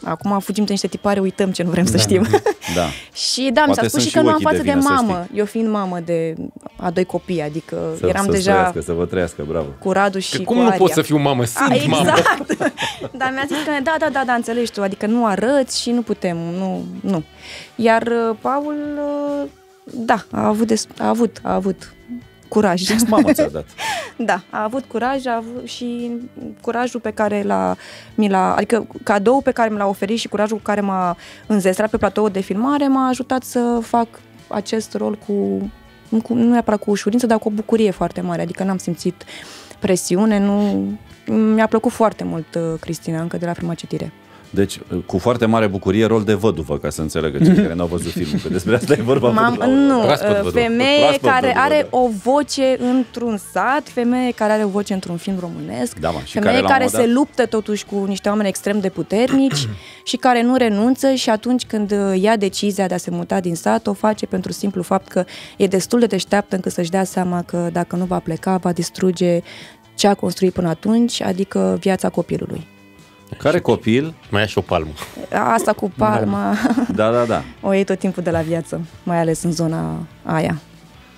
Acum fugim de niște tipare, uităm ce nu vrem să știm. Da. și da, mi Poate s-a spus sunt și și că nu am ochii de față de, vină, să mamă. știi. Eu fiind mamă de a doi copii, adică Să, eram să deja trăiască, să vă trăiască, bravo. cu Radu și Că cu cum nu Aria. pot să fiu mamă? Sunt A, mamă. exact. Dar mi-a zis că da, da, da, da, înțelegi tu, adică nu arăți și nu putem, nu, nu. Iar uh, Paul, uh, da, a avut, des, a avut, a avut curaj. Mamă ți-a dat. Da, a avut curaj a avut și curajul pe care l-a, mi l-a, adică cadou pe care mi l-a oferit și curajul cu care m-a înzestrat pe platoul de filmare m-a ajutat să fac acest rol cu, nu, cu, nu neapărat cu ușurință, dar cu o bucurie foarte mare, adică n-am simțit presiune, nu... Mi-a plăcut foarte mult uh, Cristina încă de la prima citire. Deci, cu foarte mare bucurie, rol de văduvă, ca să înțelegă cei care n-au văzut filmul, că despre asta e vorba. Mam, până la urmă. nu, Proaspăt uh, văduvă. femeie Proaspăt care văduvă, are da. o voce într-un sat, femeie care are o voce într-un film românesc, Da, mă, și femeie care, la un care, moment se dat- luptă totuși cu niște oameni extrem de puternici și care nu renunță și atunci când uh, ia decizia de a se muta din sat, o face pentru simplu fapt că e destul de deșteaptă încât să-și dea seama că dacă nu va pleca, va distruge ce a construit până atunci, adică viața copilului. Care copil? Mai ia și o palmă. Asta cu palma Da, da, da. o iei tot timpul de la viață, mai ales în zona aia.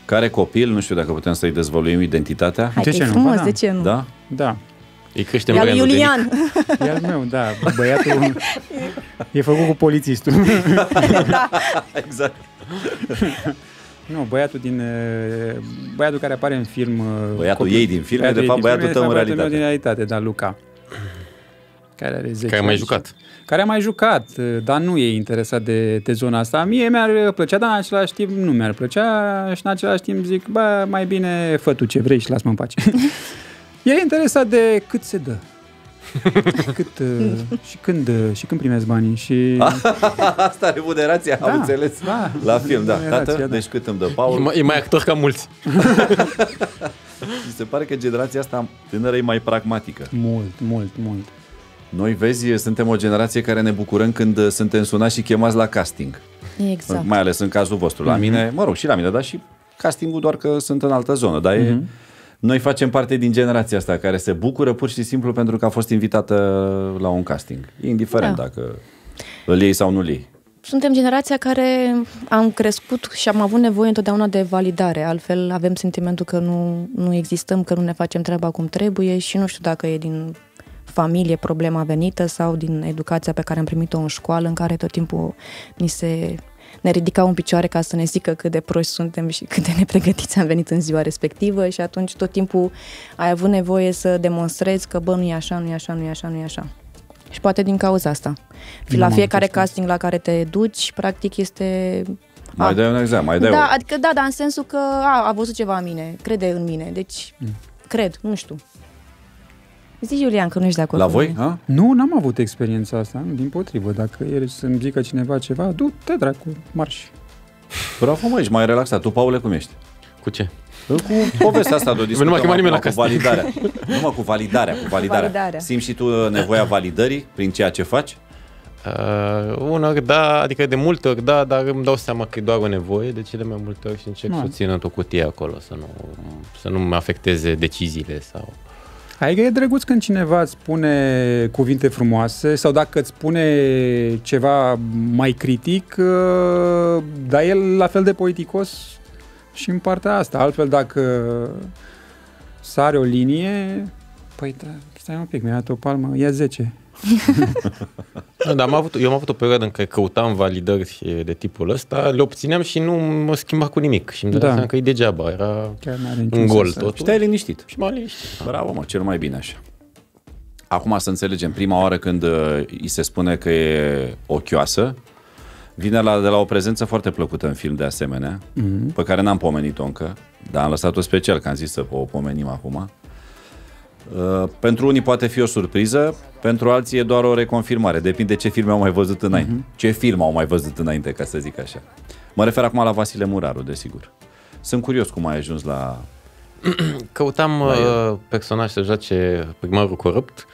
Care copil, nu știu dacă putem să-i dezvăluim identitatea. Hai De că ce e nu? frumos, Ba da. de ce nu? Da? Da. Îi crește E al lui brandul de mic. Iulian. E al meu, da. Băiatul e făcut cu polițistul. Exact. Nu, băiatul din... uh, Băiatul care apare în film... uh, Băiatul ei din film, băiatul de ei fapt, din băiatul film, tău în de fapt, băiatul meu realitate. din realitate, da, Luca. Care are 10 Care a mai ani. jucat. Care a mai jucat, uh, dar nu e interesat de, de zona asta. Mie mi-ar plăcea, dar în același timp nu mi-ar plăcea și în același timp zic, bă, mai bine fă tu ce vrei și lasă-mă în pace. e interesat de cât se dă. cât, uh, și, când, uh, și când primesc banii și... Asta, remunerația, am Da, înțeles. da. La film, da. Remunerația, Tată, da. deci cât îmi dă E Paul? mai, e mai actor ca mulți. Mi se pare că generația asta tânără e mai pragmatică. Mult, mult, mult. Noi, vezi, suntem o generație care ne bucurăm când uh, suntem sunați și chemați la casting. Exact. Mai ales în cazul vostru. La mine, mă rog, și la mine, dar și castingul doar că sunt în altă zonă. Dar e, noi facem parte din generația asta care se bucură pur și simplu pentru că a fost invitată la un casting. Indiferent Da. dacă îl iei sau nu îl iei. Suntem generația care am crescut și am avut nevoie întotdeauna de validare. Altfel avem sentimentul că nu, nu existăm, că nu ne facem treaba cum trebuie și nu știu dacă e din familie problema venită sau din educația pe care am primit-o în școală, în care tot timpul ni se ne ridicau în picioare ca să ne zică cât de proști suntem și cât de nepregătiți am venit în ziua respectivă și atunci tot timpul ai avut nevoie să demonstrezi că bă, nu e așa, nu e așa, nu e așa, nu e așa. Și poate din cauza asta. Nu La m-am fiecare testat. casting la care te duci, practic este... Mai A, dai un examen, mai dai da, o... adică da, dar în sensul că a, a văzut ceva în mine, crede în mine, deci Mm. cred, nu știu. Zici, Iulian, că nu ești de acord La cu voi? mine. Ha? Nu, n-am avut experiența asta, nu, din potrivă. Dacă el să-mi zică cineva ceva, du-te dracu, marș. Bravo, mă, ești mai relaxat. Tu, Paule, cum ești? Cu ce? Cu povestea asta de o Nu m-a chemat nimeni la cu validarea. Nu mă, cu validarea, cu validarea. Validarea. Simți și tu uh, nevoia validării prin ceea ce faci? Uh, unor da, adică de multe ori da, dar îmi dau seama că e doar o nevoie de cele mai multe ori și încerc Nu. să o țin într-o cutie acolo, să nu, să nu mă afecteze deciziile sau... Adică e drăguț când cineva îți spune cuvinte frumoase sau dacă îți spune ceva mai critic, uh, dar el la fel de politicos și în partea asta. Altfel, dacă sare o linie, păi da, stai un pic, mi-a dat o palmă, ia 10. Nu, dar am avut, eu am avut o perioadă în care căutam validări de tipul ăsta, le obțineam și nu mă schimba cu nimic și îmi dădeam Da. seama că e degeaba, era Chiar n-are niciun un gol sens. totul. Și te-ai liniștit. Și m-am liniștit. Bravo, mă, cel mai bine așa. Acum să înțelegem, prima oară când uh, îi se spune că e ochioasă, vine la, de la o prezență foarte plăcută în film de asemenea, mm-hmm. pe care n-am pomenit-o încă, dar am lăsat-o special, că am zis să o pomenim acum. Uh, pentru unii poate fi o surpriză, pentru alții e doar o reconfirmare. Depinde ce filme au mai văzut înainte. Mm-hmm. Ce film au mai văzut înainte, ca să zic așa. Mă refer acum la Vasile Muraru, desigur. Sunt curios cum ai ajuns la... Căutam uh, personaj să joace primarul corupt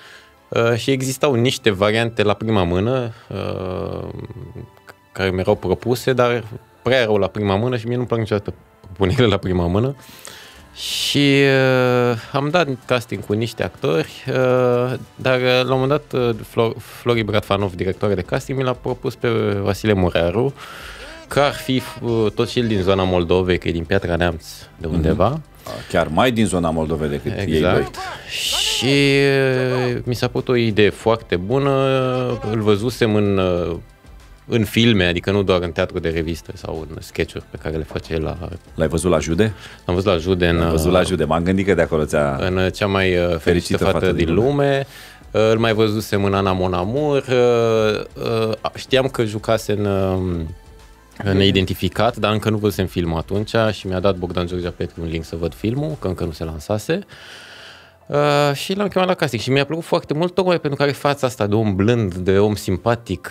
uh, și existau niște variante la prima mână uh, care mi erau propuse, dar prea erau la prima mână și mie nu-mi plac niciodată propunerile la prima mână. Și uh, am dat casting cu niște actori, uh, dar uh, la un moment dat uh, Flor- Flori Bratfanov, directoare de casting, mi l-a propus pe Vasile Murearu, că ar fi uh, tot și el din zona Moldovei, că e din Piatra Neamț de undeva. Chiar mai din zona Moldovei decât ei doi. Exact. Și uh, mi s-a părut o idee foarte bună. Îl văzusem în, uh, în filme, adică nu doar în teatru de revistă sau în sketch-uri pe care le face el la... L-ai văzut la jude? Am văzut la Jude în, Am văzut la jude. M-am gândit că de acolo ți-a... în cea mai uh, fericită fată, din lume. Uh, Îl mai văzusem în Ana Mon Amour. Uh, uh, Știam că jucase în, uh, în Neidentificat, dar încă nu văzusem filmul atunci și mi-a dat Bogdan Georgia Petru un link să văd filmul, că încă nu se lansase. Uh, și l-am chemat la casting și mi-a plăcut foarte mult tocmai pentru că are fața asta de om blând, de om simpatic.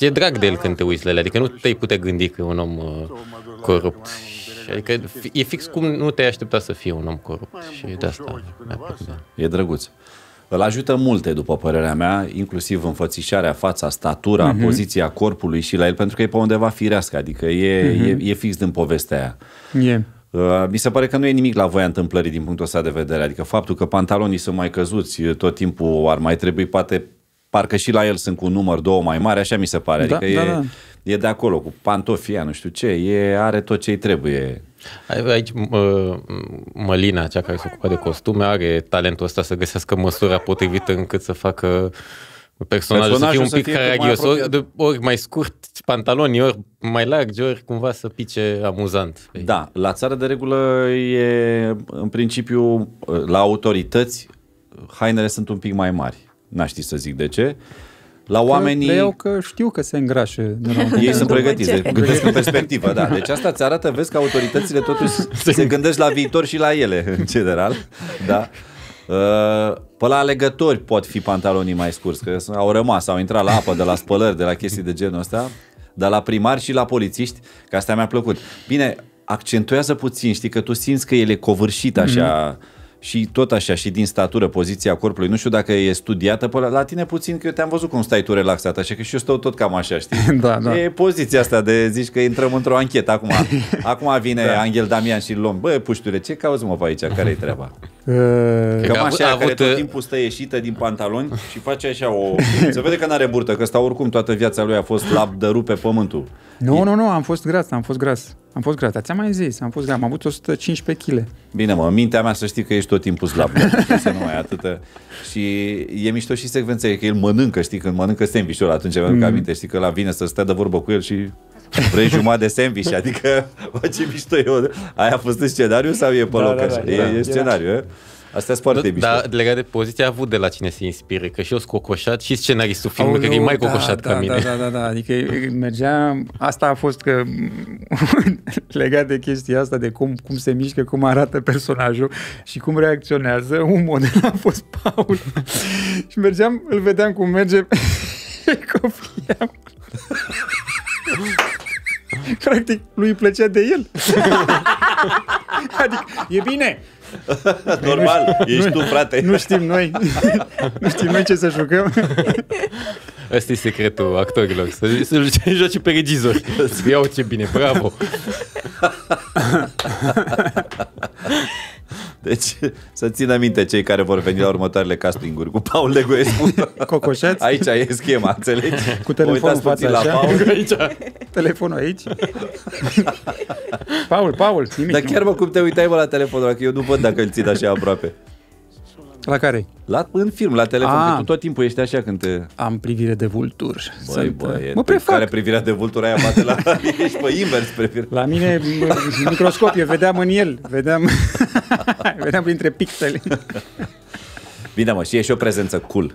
Uh, e drag de el când te uiți la el, adică nu te-ai putea gândi că e un om uh, corupt. Și Adică fi- e fix cum nu te-ai aștepta să fie un om corupt și de asta mi-a plăcut. Da. E drăguț. Îl ajută multe, după părerea mea, inclusiv înfățișarea, fața, statura, uh-huh. poziția corpului și la el, pentru că e pe undeva firească, adică e, uh-huh. e, e fix din povestea aia. E. Uh, Mi se pare că nu e nimic la voia întâmplării din punctul ăsta de vedere, adică faptul că pantalonii sunt mai căzuți tot timpul ar mai trebui, poate parcă și la el sunt cu un număr două mai mare, așa mi se pare, Da, adică da, e, da. e de acolo, cu pantofii, aia, nu știu ce, e, are tot ce-i trebuie. Aici mă, Mălina, cea care se ocupă de costume, are talentul ăsta să găsească măsura potrivită încât să facă personajul, Personajul să fie un să pic fie cât mai caragios, ori, apropiat. de- ori mai scurt pantaloni, ori mai largi, ori cumva să pice amuzant. Da, la țară de regulă e în principiu la autorități hainele sunt un pic mai mari. N-aș ști să zic de ce. La oamenii Le iau că știu că se îngrașă. De la ei sunt După pregătiți, ce? se gândesc în perspectivă, da. Deci asta ți arată, vezi că autoritățile totuși se gândesc la viitor și la ele, în general. Da. Uh, Pe la alegători pot fi pantalonii mai scurți, că au rămas, au intrat la apă, de la spălări, de la chestii de genul ăsta, dar la primari și la polițiști, că asta mi-a plăcut. Bine, accentuează puțin, știi, că tu simți că el e covârșit așa, și tot așa, și din statură, poziția corpului. Nu știu dacă e studiată pe la, la tine puțin, că eu te-am văzut cum stai tu relaxat, așa că și eu stau tot cam așa, știi? Da, da. E poziția asta de zici că intrăm într-o anchetă acum. Acum vine da. Angel Damian și îl luăm. Bă, puștule, ce cauți mă pe aici? Care-i treaba? Uh, Că a Cam avut- așa, a care avut, tot uh, timpul stă ieșită din pantaloni și face așa o... Se vede că n-are burtă, că ăsta oricum toată viața lui a fost slab de rupe pământul. nu, nu, nu, am fost gras, am fost gras. Am fost gras, dar ți-am mai zis, am fost gras, am avut 115 kg. Bine, mă, în mintea mea să știi că ești tot timpul slab. să nu ai atâta. Și e mișto și secvența, e că el mănâncă, știi, când mănâncă sandwich-ul atunci mi-aduc Mm. aminte, știi că la vine să stea de vorbă cu el și vrei jumătate de sandwich, adică, bă, ce mișto e. Aia a fost în scenariu sau e pe Da, loc da, așa? da, e, da. e scenariu, e? Asta e foarte mișto. Dar legat de poziție, a avut de la cine se inspire, că și eu sunt cocoșat și scenaristul filmului, cred că e mai cocoșat da, ca mine. Da, da, da, da, adică mergea, asta a fost că legat de chestia asta, de cum, cum se mișcă, cum arată personajul și cum reacționează, un model a fost Paul și mergeam, îl vedeam cum merge și copiam. Practic, lui îi plăcea de el. adică, e bine, Normal, ești tu, frate. nu știm noi, nu știm noi ce să jucăm. Ăsta e secretul actorilor, să, să joace pe regizor. Să iau ce bine, bravo. Deci să țină minte cei care vor veni la următoarele castinguri cu Paul Legoescu. Cocoșați? Aici e schema, înțelegi? Cu telefonul Uitați puțin în la față, așa? Paul. Aici. Telefonul aici. Paul, Paul, nimic. Dar nu. chiar mă, cum te uitai mă la telefonul ăla, că eu nu văd dacă îl țin așa aproape. La care? La, în film, la telefon, Ah. că tu tot timpul ești așa când te... Am privire de vultur. Băi, Sunt, băi, mă pe prefac. care privirea de vultură aia bate la... ești pe invers, prefir. La mine, m- microscop, eu vedeam în el, vedeam, vedeam printre pixeli. Bine, mă, și e și o prezență cool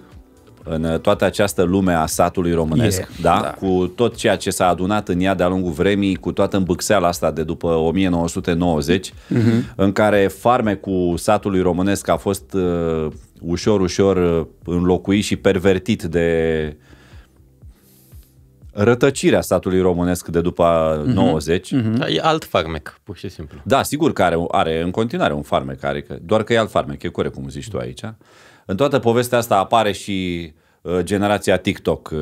în uh, toată această lume a satului românesc, E, da? da. Cu tot ceea ce s-a adunat în ea de-a lungul vremii, cu toată îmbâxeala asta de după 1990, Mhm. în care farmecul satului românesc a fost uh, ușor, ușor uh, înlocuit și pervertit de rătăcirea statului românesc de după Mhm. 90. Da, e alt farmec, pur și simplu. Da, sigur că are, are în continuare un farmec, are, că- doar că e alt farmec, e corect cum zici tu aici. În toată povestea asta apare și uh, generația TikTok, uh,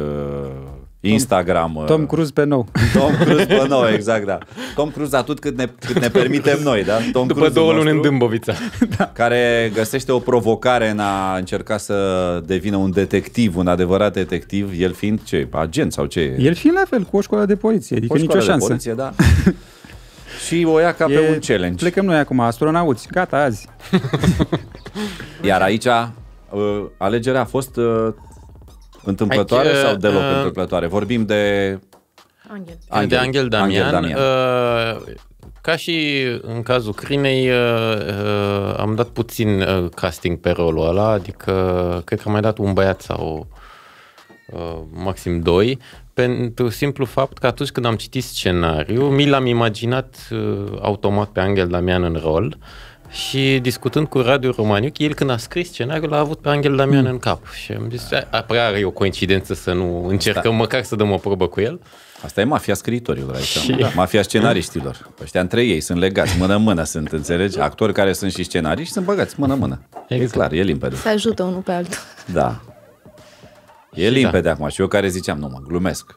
Instagram. uh, Tom Cruise pe nou. Tom Cruise pe nou, exact, da. Tom Cruise atât cât ne, cât ne permitem noi, da? Tom După Cruise două luni nostru, în Dâmbovița. care găsește o provocare în a încerca să devină un detectiv, un adevărat detectiv, el fiind ce? Agent sau ce? e? El fiind la fel, cu o școală de poliție, adică O nicio școală de șansă. poliție, da. și o ia ca pe un challenge. Plecăm noi acum, astronauți, gata, azi. Iar aici uh, alegerea a fost uh, întâmplătoare Aici, sau deloc uh, întâmplătoare? Vorbim de Angel. Angel. de Angel Damian. Angel Damian. Uh, ca și în cazul crimei, uh, uh, am dat puțin uh, casting pe rolul ăla, adică cred că am mai dat un băiat sau uh, maxim doi, pentru simplu fapt că atunci când am citit scenariu, mi l-am imaginat uh, automat pe Angel Damian în rol și discutând cu Radu Romaniuc, el când a scris scenariul l-a avut pe Angel Damian în cap și am zis, a, a, prea are o coincidență să nu încercăm măcar să dăm o probă cu el. Asta e mafia scriitorilor aici. Da. Mafia scenariștilor. Ăștia între ei sunt legați, mână-mână sunt, înțelegi? Actori care sunt și scenariști sunt băgați mână-mână. E Exact. clar, e limpede. Se ajută unul pe altul. Da. E limpede acum și eu care ziceam, nu mă, glumesc.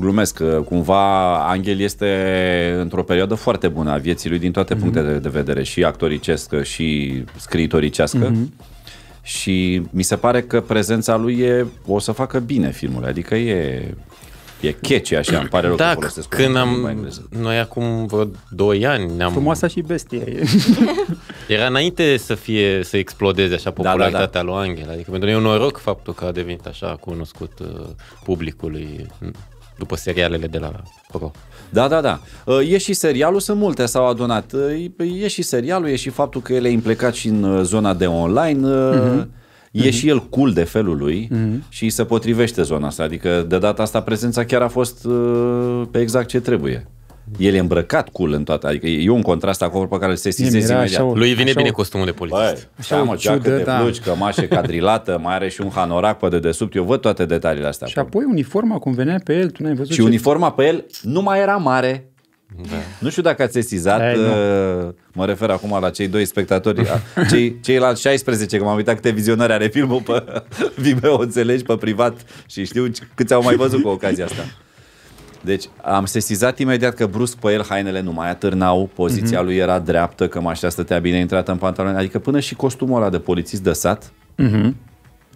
Glumesc că cumva Angel este într-o perioadă foarte bună a vieții lui din toate Mhm. punctele de vedere, și actoricescă și scriitoricească. Mhm. Și mi se pare că prezența lui e, o să facă bine filmul, adică e e catchy așa, îmi pare rău că Da, folosesc când limba am, engleză. noi acum vreo 2 ani ne-am... Frumoasa și bestie. e. Era înainte să fie, să explodeze așa da, da. popularitatea lui Angel. Adică pentru noi e un noroc faptul că a devenit așa cunoscut uh, publicului mm, după serialele de la Pro. Da, da, da. Uh, E și serialul, sunt multe, s-au adunat. Uh, E și serialul, e și faptul că el e implicat și în uh, zona de online. Uh-huh. E și el cool de felul lui uh-huh. și îi se potrivește zona asta. Adică de data asta prezența chiar a fost uh, pe exact ce trebuie. El e îmbrăcat cool în toate. Adică e un contrast acolo pe care îl sesizezi era imediat. așa o- Lui vine Așa bine o- costumul de polițist. Băi, așa o o geacă ciudă, de da. blugi, cămașă cadrilată, mai are și un hanorac pe dedesubt. Eu văd toate detaliile astea. și acolo. apoi uniforma, cum venea pe el, tu n-ai văzut Și ce... uniforma pe el nu mai era mare. Da. Nu știu dacă ați sesizat, Ei, nu. uh, mă refer acum la cei doi spectatori, a- cei, ceilalți 16, că m-am uitat câte vizionări are filmul pe Vimeo, înțelegi, pe privat și știu câți au mai văzut cu ocazia asta. Deci am sesizat imediat că brusc pe el hainele nu mai atârnau, poziția lui era dreaptă, că mașina stătea bine intrată în pantaloni, adică până și costumul ăla de polițist de sat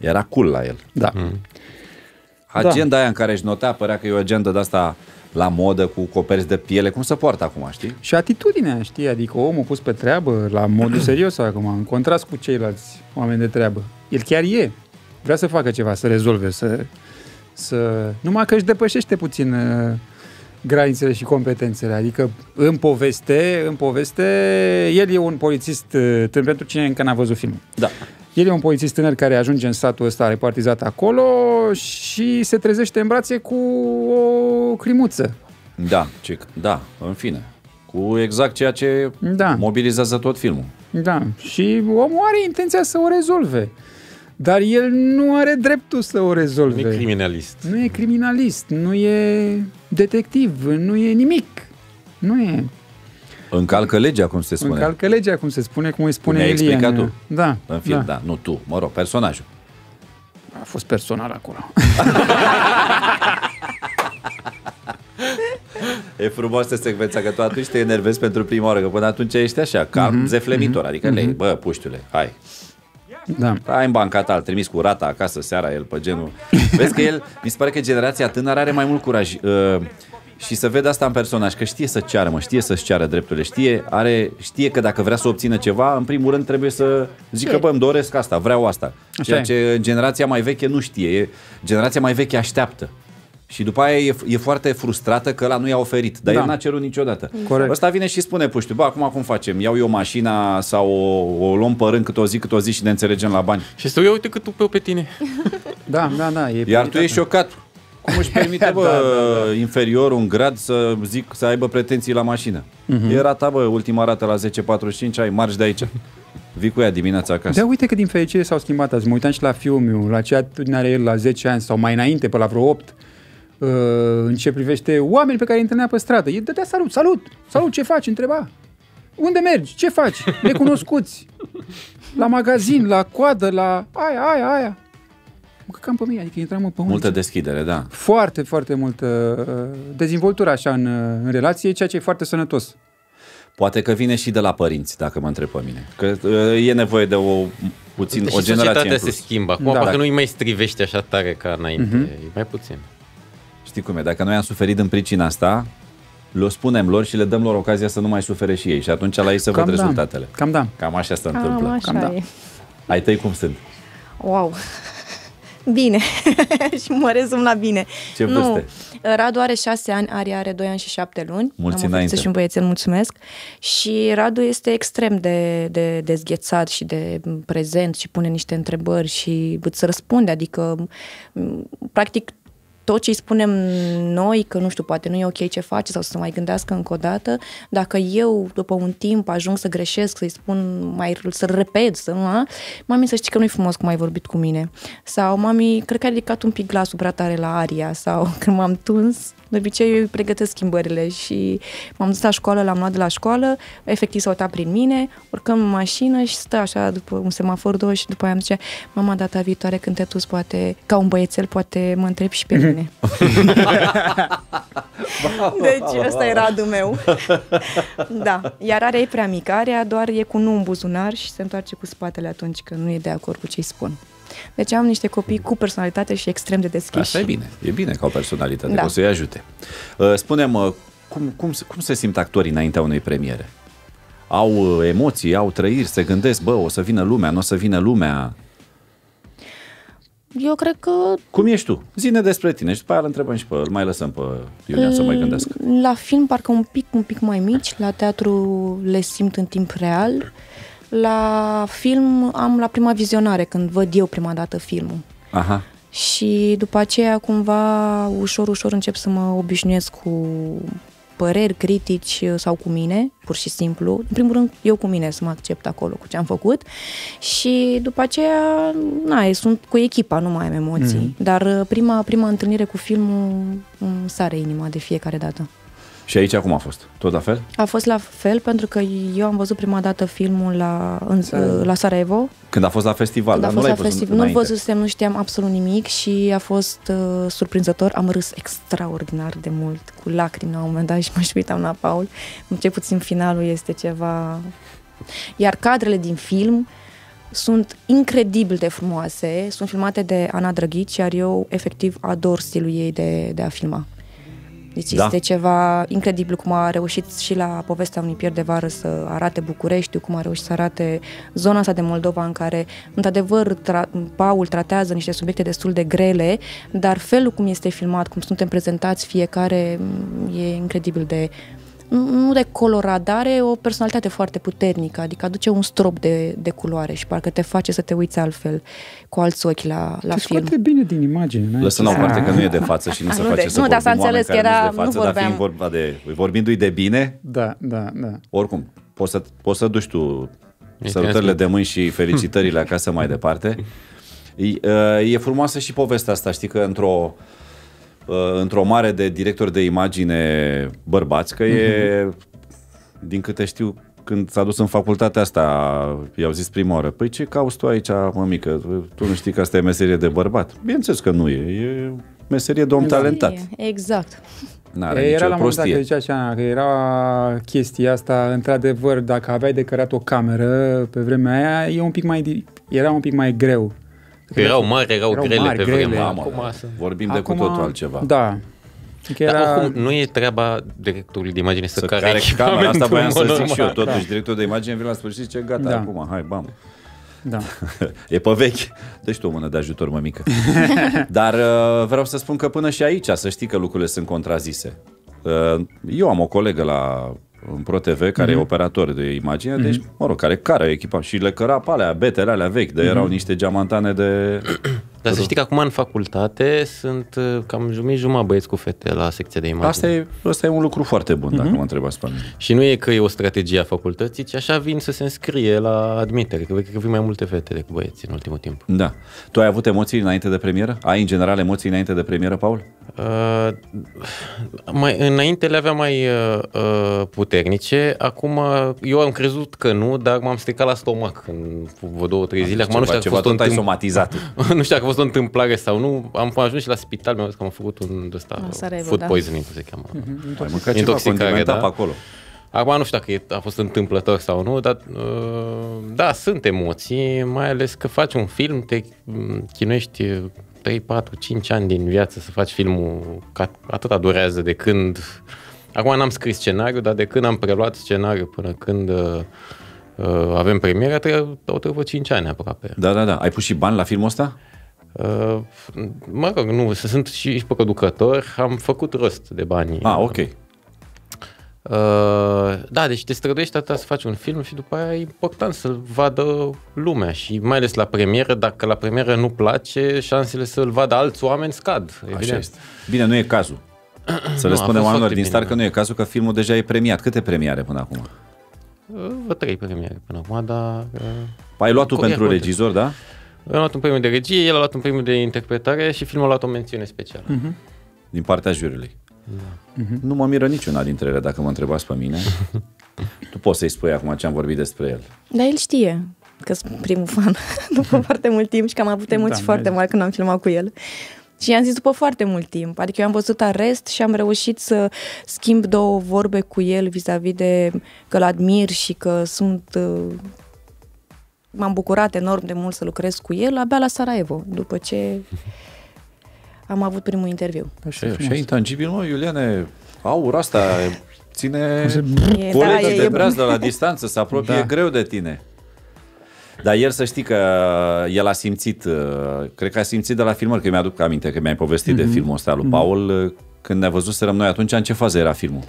era cool la el. Da. Agenda aia în care își notea, părea că e o agenda de asta la modă cu coperți de piele, cum se poartă acum, știi? Și atitudinea, știi, adică omul pus pe treabă, la modul serios acum, în contrast cu ceilalți oameni de treabă. El chiar e. Vrea să facă ceva, să rezolve, să... să... Numai că își depășește puțin uh, granițele și competențele. Adică în poveste, în poveste, el e un polițist uh, tânăr, pentru cine încă n-a văzut filmul. Da. El e un polițist tânăr care ajunge în satul ăsta repartizat acolo și se trezește în brațe cu o crimuță. Da, ce, da, în fine. Cu exact ceea ce Da. mobilizează tot filmul. Da, și omul are intenția să o rezolve. Dar el nu are dreptul să o Nu rezolve. e criminalist. Nu e criminalist, nu e detectiv, nu e nimic. Nu e. Încalcă legea, cum se spune. Încalcă legea, cum se spune, cum îi spune Ne-ai Elia. explicat în- tu. Da. În film, da. da. Nu tu, mă rog, personajul. A fost personal acolo. E frumoasă secvența, că tu atunci te enervezi pentru prima oară, că până atunci ești așa, calm, Mhm. mm-hmm. zeflemitor, adică mm-hmm. lei, bă, puștule, hai. Da. Hai în banca ta, îl trimis cu rata acasă seara, el pe genul. Vezi că el, mi se pare că generația tânără are mai mult curaj. Uh, și să vede asta în personaj, că știe să ceară, mă, știe să-și ceară drepturile, știe, are, știe că dacă vrea să obțină ceva, în primul rând trebuie să zică, Știe. bă, îmi doresc asta, vreau asta. Așa Ceea e. ce generația mai veche nu știe, e, generația mai veche așteaptă. Și după aia e, e foarte frustrată că ăla nu i-a oferit, dar Da. el n-a cerut niciodată. Corect. Ăsta vine și spune, puștiu, bă, acum cum facem? Iau eu mașina sau o, o luăm pe rând cât o zi, cât o zi și ne înțelegem la bani. Și să uite cât tu pe, pe tine. Da, da, da. E Iar tu prioritatea. ești șocat. Cum își permite, bă, Da, da, da. inferior un grad să zic să aibă pretenții la mașină? Mhm. E rata, bă, ultima rată la 10.45, ai marș de aici. Vii cu ea dimineața acasă. Da, uite că din fericire s-au schimbat azi. Mă uitam și la fiul meu, la ce atitudine are el la 10 ani sau mai înainte, pe la vreo 8, uh, în ce privește oameni pe care îi întâlnea pe stradă. El dădea salut, salut, salut, ce faci? Întreba. Unde mergi? Ce faci? Necunoscuți. La magazin, la coadă, la aia, aia, aia. Mă căcam pe mine, adică intram în pe Multă uliță. deschidere, da. Foarte, foarte multă uh, dezvoltură așa în, uh, în relație, ceea ce e foarte sănătos. Poate că vine și de la părinți, dacă mă întreb pe mine. Că uh, e nevoie de o puțin, și o generație în societatea se plus. schimbă. Acum Da. da. parcă Dacă- nu-i mai strivește așa tare ca înainte. Mhm. E mai puțin. Știi cum e? Dacă noi am suferit în pricina asta, le spunem lor și le dăm lor ocazia să nu mai sufere și ei. Și atunci la ei să văd da. rezultatele. Cam da. Cam așa se Cam întâmplă. așa Cam da. e. Ai tăi cum sunt? Wow. Bine. și mă rezum la bine. Ce nu. vârste? Radu are șase ani, Ari are 2 ani și 7 luni. Mulți Am o înainte. fetiță și un băiețel, mulțumesc. Și Radu este extrem de, de dezghețat și de prezent și pune niște întrebări și îți răspunde. Adică, m, practic, tot ce îi spunem noi, că nu știu, poate nu e ok ce face sau să se mai gândească încă o dată, dacă eu, după un timp, ajung să greșesc, să-i spun, mai, să repet, să nu, a? mami, să știi că nu-i frumos cum ai vorbit cu mine. Sau, mami, cred că ai ridicat un pic glasul prea tare la aria. Sau, când m-am tuns, de obicei eu îi pregătesc schimbările și m-am dus la școală, l-am luat de la școală, efectiv s-a uitat prin mine, urcăm în mașină și stă așa după un semafor două și după aia îmi zice, mama, data viitoare când te tuzi, poate, ca un băiețel, poate mă întreb și pe mine. deci ăsta e radul meu. da, iar are e prea mică, are doar e cu nu în buzunar și se întoarce cu spatele atunci când nu e de acord cu ce-i spun. Deci am niște copii cu personalitate și extrem de deschiși. Asta e bine. E bine ca o personalitate, Da. că o să-i ajute. Uh, Spune-mă, cum, cum, se- cum se simt actorii înaintea unei premiere? Au uh, emoții, au trăiri, se gândesc, bă, o să vină lumea, nu o să vină lumea. Eu cred că Cum ești tu? Zine despre tine și după aia îl întrebăm și pe îl mai lăsăm pe Iulian să mai gândească. La film parcă un pic, un pic mai mici, la teatru le simt în timp real. La film am la prima vizionare, când văd eu prima dată filmul. Aha. Și după aceea cumva ușor, ușor încep să mă obișnuiesc cu păreri, critici sau cu mine, pur și simplu. În primul rând, eu cu mine să mă accept acolo cu ce am făcut și după aceea, na, sunt cu echipa, nu mai am emoții. Mhm. Mm-hmm. Dar uh, prima, prima întâlnire cu filmul îmi sare inima de fiecare dată. Și aici cum a fost? Tot la fel? A fost la fel pentru că eu am văzut prima dată filmul la, în, la Sarajevo, Când a fost la festival, când a dar fost nu la l-ai văzut festival. Nu-l înainte. văzusem, nu știam absolut nimic și a fost uh, surprinzător. Am râs extraordinar de mult, cu lacrimi la un moment dat și mă și uitam la Paul. Ce puțin finalul este ceva... Iar cadrele din film sunt incredibil de frumoase, sunt filmate de Ana Drăghici, iar eu efectiv ador stilul ei de, de a filma. Deci Da. este ceva incredibil cum a reușit și la povestea unui pier de vară să arate Bucureștiul, cum a reușit să arate zona asta de Moldova în care, într-adevăr, tra- Paul tratează niște subiecte destul de grele, dar felul cum este filmat, cum suntem prezentați fiecare, m, e incredibil de nu nu de colorat, dar are o personalitate foarte puternică, adică aduce un strop de, de culoare și parcă te face să te uiți altfel, cu alți ochi la, la Se film. scoate bine din imagine. n-ai Lăsăm ce la o să- parte că nu e de față și nu Ah, se nu face de- să nu, dar vorbim s-a înțeles oameni că care era- nu-s de față, nu dar fiind vorbeam. vorba de, vorbindu-i de bine, Da, da, da. oricum, poți să, poți să duci tu Îi sărutările transmit. de mâini și felicitările acasă mai departe. E, uh, e frumoasă și povestea asta, știi că într-o uh, într-o mare de directori de imagine bărbați, că e, din câte știu, când s-a dus în facultatea asta, i-au zis prima oară, păi ce cauți tu aici, mămică? Tu nu știi că asta e meserie de bărbat? Bineînțeles că nu e, e meserie de om talentat. Exact. N-are Era nicio la un moment dat prostie. că zicea așa, că era chestia asta, într-adevăr, dacă aveai de cărat o cameră pe vremea aia, e un pic mai, di- era un pic mai greu. Că erau mari, erau, Erau grele mari, pe grele. vremea. Mamă, Acum, da. să- Vorbim de cu totul altceva. Da. Că Dar era... oricum, nu e treaba directorului de imagine să, Să care, care camera, asta voiam să echipamentul, zic și eu. mă. Totuși, directorul de imagine vine la sfârșit ce gata, Da. acum, hai, bam. Da. E pe vechi. Deci tu o mână de ajutor, mămică. Dar uh, vreau să spun că până și aici să știi că lucrurile sunt contrazise. Uh, eu am o colegă la în ProTV care Mhm. e operator de imagine, deci, mă rog, care care echipa și le căra pe alea, betele alea vechi, de Mhm. erau niște geamantane de... Dar să știi că acum în facultate sunt uh, cam jumătate jumătate băieți cu fete la secția de imagine. Asta e, asta e un lucru foarte bun, Mhm. dacă mă întrebați pe mine. Și nu e că e o strategie a facultății, ci așa vin să se înscrie la admitere. Că, că vin mai multe fete decât băieți în ultimul timp. Da. Tu ai avut emoții înainte de premieră? Ai în general emoții înainte de premieră, Paul? Uh, mai, înainte le aveam mai uh, uh, puternice, acum uh, eu am crezut că nu, dar m-am stricat la stomac în vreo două, trei zile. Acum nu știu, ceva, dacă a ceva fost o tot ai întâmpl- somatizat. nu știu dacă a fost o întâmplare sau nu. Am ajuns și la spital, mi-au zis că am făcut un ăsta, La Sarajevo, food da. poisoning, cum se cheamă. Ai mâncat ceva Intoxicare, condimentat da. pe acolo. Acum nu știu dacă e- a fost întâmplător sau nu, dar uh, da, sunt emoții, mai ales că faci un film, te mm, chinuiești 3, 4, 5 ani din viață să faci filmul, ca atâta durează de când... Acum n-am scris scenariu, dar de când am preluat scenariu până când uh, uh, avem premiera, trebuie, au trecut 5 ani aproape. Da, da, da. Ai pus și bani la filmul ăsta? Uh, mă rog, nu, sunt și producător, am făcut rost de bani. Ah, ok. Uh, da, deci te străduiești atâta să faci un film și după aia e important să-l vadă lumea și mai ales la premieră, dacă la premieră nu place, șansele să-l vadă alți oameni scad, evident. Așa este. Bine, nu e cazul. Să le Nu, a spunem fost oamenilor foarte din bine, start da. că nu e cazul, că filmul deja e premiat. Câte premiere până acum? Uh, Vă trei premiere până acum, dar... Uh, Ai luat tu Co- pentru ia conte. regizor, da? Eu am luat un premiu de regie, el a luat un premiu de interpretare și filmul a luat o mențiune specială. Mhm. Din partea juriului. Da. Nu mă miră niciuna dintre ele, dacă mă întrebați pe mine. tu poți să-i spui acum ce am vorbit despre el. Dar el știe că sunt primul fan după foarte mult timp și că am avut emoții Da, foarte vezi. mari când am filmat cu el. Și i-am zis după foarte mult timp. Adică eu am văzut arest și am reușit să schimb două vorbe cu el vis-a-vis de că îl admir și că sunt... uh, M-am bucurat enorm de mult să lucrez cu el abia la Sarajevo, după ce am avut primul interviu. Așa, așa intangibil, mă, Iuliane, aur asta ține E, colegii e- de e- breazdă la distanță, se apropie Da. greu de tine. Dar el să știi că el a simțit, uh, cred că a simțit de la filmări, că mi-aduc aminte că mi-ai povestit de filmul ăsta lui Paul, uh, când ne-a văzut să noi atunci, în ce fază era filmul?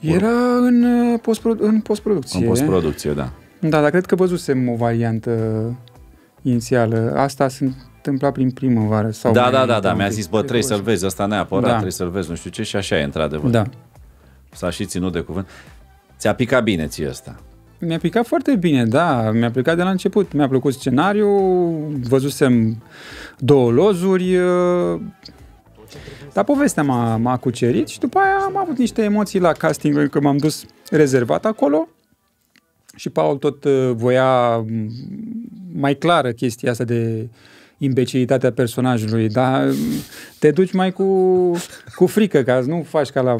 Era în, uh, postprodu- în postproducție. În postproducție, da. Da, dar cred că văzusem o variantă inițială. Asta se întâmpla prin primăvară. Sau Da, mai da, da, înainte da, un mi-a pic. zis, bă, Cred trebuie că să-l vezi, ăsta neapărat, Da. trebuie să-l vezi, nu știu ce, și așa e, într-adevăr. Da. S-a și ținut de cuvânt. Ți-a picat bine ție ăsta. Mi-a picat foarte bine, da, mi-a plecat de la început. Mi-a plăcut scenariul, văzusem două lozuri, uh, dar povestea m-a, m-a cucerit și după aia am avut niște emoții la casting, pentru că m-am dus rezervat acolo și Paul tot uh, voia m, mai clară chestia asta de imbecilitatea personajului, dar m, te duci mai cu, cu frică, ca să nu faci ca la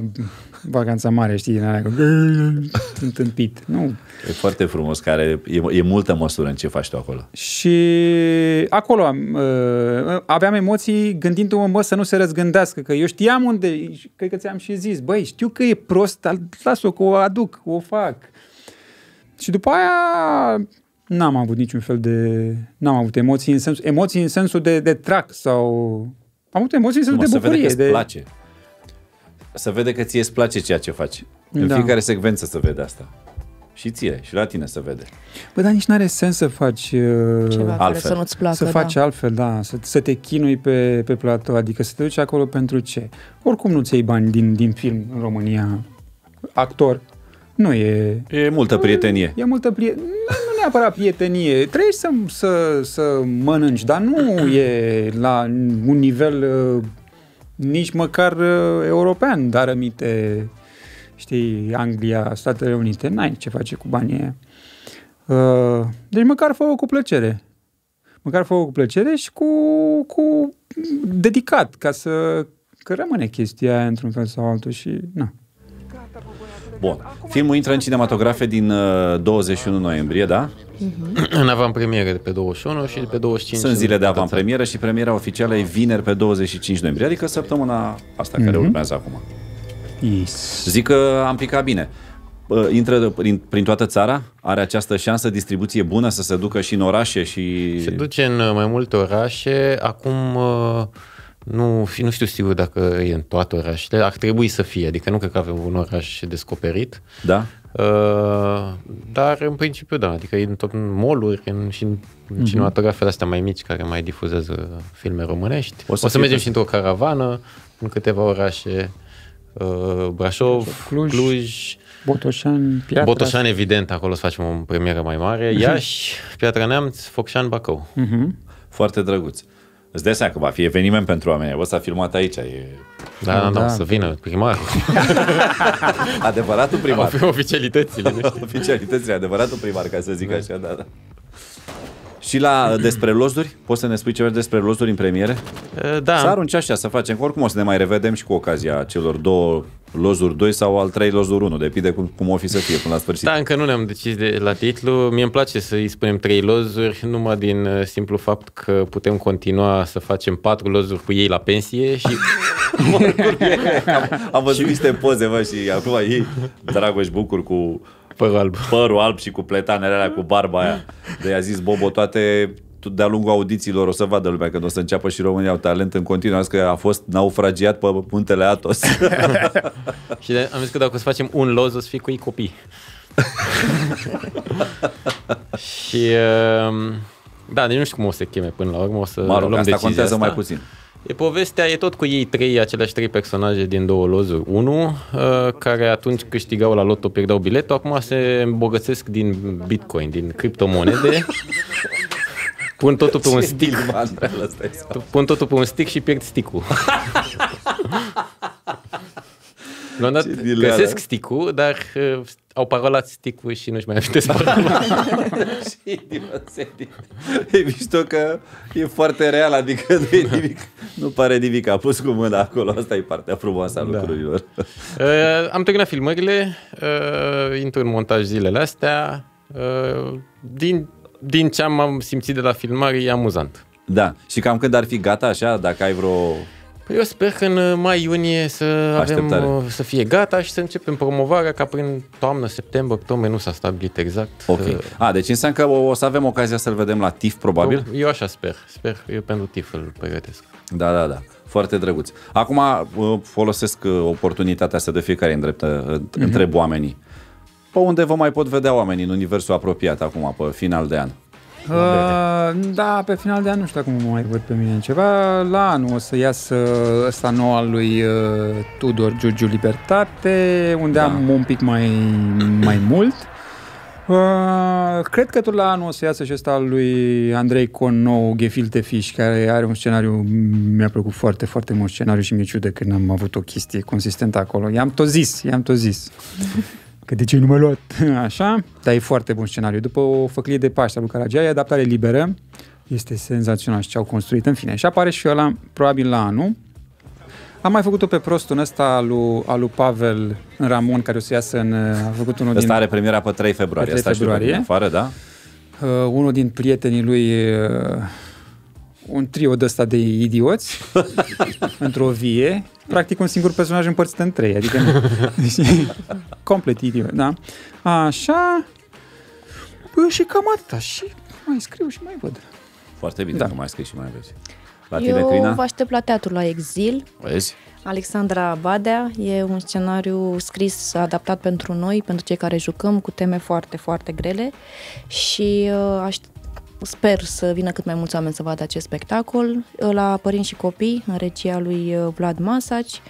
vacanța mare, știi, din aia, cu- sunt întâmpit. Nu, E foarte frumos, care e, e multă măsură în ce faci tu acolo. și acolo am, uh, aveam emoții gândindu-mă, mă, să nu se răzgândească, că eu știam unde, și cred că ți-am și zis, băi, știu că e prost, dar las-o că o aduc, o fac. Și după aia n-am avut niciun fel de... N-am avut emoții în sensul, emoții în sensul de, de trac sau... Am avut emoții în sensul Numai de să vede bucurie. că îți de... place. Să vede că ție îți place ceea ce faci. În Da. fiecare secvență să vede asta. Și ție, și la tine să vede. Bă, dar nici n-are sens să faci... Uh, Ceva care altfel. să nu-ți placă, Să faci da. altfel, da, să, să te chinui pe, pe platou, adică să te duci acolo pentru ce? Oricum nu-ți iei bani din, din film în România, actor, nu e... E multă prietenie. E multă prietenie, nu neapărat prietenie, trebuie să, să, să mănânci, dar nu e la un nivel uh, nici măcar uh, european, dar amite știi, Anglia, Statele Unite, n-ai ce face cu banii aia. Uh, deci măcar fă-o cu plăcere. Măcar fă-o cu plăcere și cu, cu dedicat, ca să că rămâne chestia aia într-un fel sau altul și na. Bun. Filmul intră în cinematografe din uh, 21 noiembrie, da? În avantpremieră de pe 21 și de pe 25. Sunt zile de în toată avantpremieră și premiera oficială e vineri pe 25 noiembrie, adică săptămâna asta care urmează acum. Yes. Zic că am picat bine. Uh, Intră prin, prin toată țara? Are această șansă, distribuție bună să se ducă și în orașe și... Se duce în uh, mai multe orașe. Acum uh, nu, nu știu sigur dacă e în toate orașele. Ar trebui să fie, adică nu cred că avem un oraș descoperit. Da? Uh, dar în principiu da, adică e în tot în mall-uri în, și în Mhm. mm-hmm. cinematografele astea mai mici care mai difuzează filme românești. O O să să, o să fie mergem pe- și într-o caravană în câteva orașe. Uh, Brașov, Cluj. Cluj, Cluj Botoșani, Piatra. Botoșan evident, acolo să facem o premieră mai mare, Iași, Piatra Neamț, Focșani, Bacău. Mhm. Foarte drăguț. Îți dai seama că va fi eveniment pentru oameni. Bă, s-a filmat aici. E Da, da, da, da. o să vină primarul. adevăratul primar. Oficialitățile, nu știu. Oficialitățile, adevăratul primar, ca să zic așa, da, da. Și la despre lozuri? Poți să ne spui ceva despre lozuri în premiere? Uh, Da, Să arunci așa, să facem, că oricum o să ne mai revedem și cu ocazia celor două lozuri 2 sau al trei lozuri 1, depinde cum, cum o fi să fie până la sfârșit. Da, încă nu ne-am decis de, la titlu. Mie îmi place să îi spunem trei lozuri, numai din uh, simplu fapt că putem continua să facem patru lozuri cu ei la pensie și Am văzut niște poze, mă, și acum ei, Dragoș Bucur cu părul alb. părul alb și cu pletanele alea, cu barba aia. De i-a zis Bobo toate de-a lungul audițiilor o să vadă lumea când o să înceapă și România au talent în continuu, că a fost naufragiat pe muntele Atos. Și de, am zis că dacă o să facem un loz, o să fie cu ei copii. și uh, da, deci nu știu cum o să se cheme până la urmă, o să mă rog, luăm asta decizia contează asta. mai puțin. E povestea, e tot cu ei trei, aceleași trei personaje din două lozuri. Unu, uh, care atunci câștigau la loto, pierdeau biletul, acum se îmbogățesc din bitcoin, din criptomonede. Pun totul pe un stick. Pun totul pe un stick și pierd stick-ul. La un dat Ce dileală. găsesc stick-ul, dar uh, au parolat stick-ul și nu-și mai amintesc parola. Și E mișto că e foarte real, adică nu e nimic, nu pare nimic, a pus cu mâna acolo, asta e partea frumoasă a Da. lucrurilor. Uh, am terminat filmările, uh, intru în montaj zilele astea. Uh, din, din ce am, am simțit de la filmare, e amuzant. Da, și cam când ar fi gata așa, dacă ai vreo... Păi eu sper că în mai-iunie să avem, Așteptare. uh, să fie gata și să începem promovarea ca prin toamnă, septembrie, octombrie, nu s-a stabilit exact. Ok. Uh, A, deci înseamnă că o, o să avem ocazia să-l vedem la TIF, probabil? Eu așa sper. Sper că eu pentru TIF îl pregătesc. Da, da, da. Foarte drăguț. Acum uh, folosesc uh, oportunitatea asta de fiecare îndreptă, mm-hmm. întreb oamenii. Pe unde vă mai pot vedea oamenii în universul apropiat acum, pe final de an? Uh, da, pe final de an nu știu acum mă mai văd pe mine ceva. La anul o să iasă ăsta nou al lui uh, Tudor Giurgiu Libertate, unde Da. da. am un pic mai, mai mult. Uh, cred că tot la anul o să iasă și ăsta al lui Andrei Con nou, Gefilte Fish, care are un scenariu, mi-a plăcut foarte, foarte mult scenariu și mi-e ciudă că n-am avut o chestie consistentă acolo. I-am tot zis, i-am tot zis. Că de ce nu m-a luat? Așa, dar e foarte bun scenariu. După o făclie de Paște a lui Caragia, e adaptare liberă. Este senzațional și ce au construit. În fine, și apare și ăla, probabil la anul. Am mai făcut-o pe prostul ăsta al lui, al lui Pavel în Ramon, care o să iasă în... A făcut unul Ăsta din... are premiera pe 3 februarie. Pe 3 Asta știu pe februarie. din afară, da? Uh, unul din prietenii lui uh, un trio de ăsta de idioți într-o vie, practic un singur personaj împărțit în trei, adică deci, complet idiot, da? Așa, Bă, și cam atâta, și mai scriu și mai văd. Foarte bine Da. că mai scrii și mai vezi. La tine, Eu Crina? vă aștept la teatru la Exil. Vezi? Alexandra Badea e un scenariu scris, adaptat pentru noi, pentru cei care jucăm, cu teme foarte, foarte grele și uh, aș, sper să vină cât mai mulți oameni să vadă acest spectacol uh, la Părinți și Copii, în regia lui uh, Vlad Masaci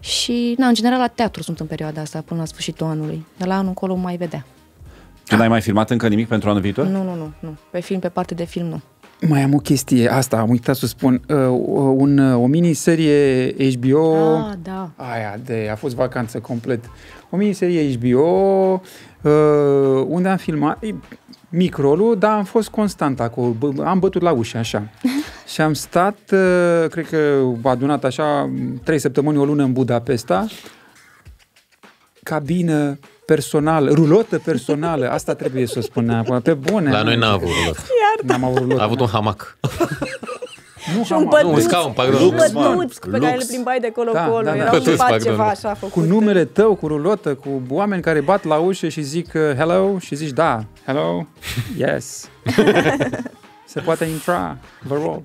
și, na, în general, la teatru sunt în perioada asta, până la sfârșitul anului. De la anul încolo mai vedea. Tu n-ai mai filmat încă nimic pentru anul viitor? Nu, nu, nu, nu. Pe film, pe parte de film, nu. Mai am o chestie, asta am uitat să spun. Uh, un, o miniserie HBO... Ah, da. Aia, de, a fost vacanță complet. O miniserie HBO uh, unde am filmat e, mic rolul, dar am fost constant acolo. Bă, am bătut la ușă, așa. și am stat, uh, cred că adunat așa, trei săptămâni, o lună în Budapesta, cabină personală, rulotă personală, asta trebuie să o spun neapărat. Pe bune. La noi n-a avut rulot. N-am avut rulotă. A avut un hamac. nu, Și un hamac. Nu, un pătuț, scaun, pardon. un Lux, man. pătuț pe care Lux. le plimbai de Da, colo-colo. da, da. Era un Pătuț, pat pardon. ceva așa făcut. cu numele tău, cu rulotă, cu oameni care bat la ușă și zic uh, hello și zici da, hello, yes. Se poate intra, vă rog.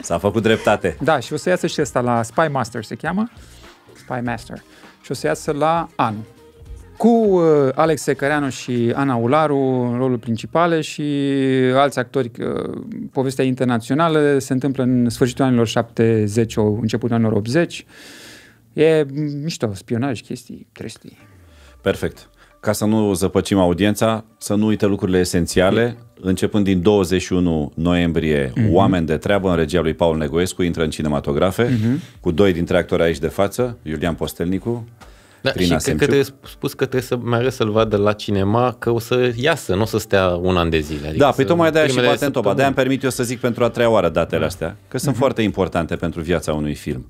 S-a făcut dreptate. Da, și o să iasă și ăsta la Spy Master se cheamă, Spy Master. Și o să iasă la anul. Cu uh, Alex Secăreanu și Ana Ularu în rolul principale și alți actori. Uh, povestea internațională se întâmplă în sfârșitul anilor 70, o- începutul anilor 80. E mișto, spionaj, chestii, trestii. Perfect. Ca să nu zăpăcim audiența, să nu uite lucrurile esențiale. Începând din 21 noiembrie, Mhm. mm-hmm. Oameni de treabă în regia lui Paul Negoescu intră în cinematografe, Mhm. mm-hmm. cu doi dintre actori aici de față, Iulian Postelnicu, Da, Trina și cred că Semciuc. trebuie spus că trebuie să meargă să-l vadă la cinema, că o să iasă, nu o să stea un an de zile. Adică Da, să- păi tocmai de-aia și primele Patentoba. săptămâni. De-aia îmi permit eu să zic pentru a treia oară datele astea, că Mhm. sunt foarte importante pentru viața unui film.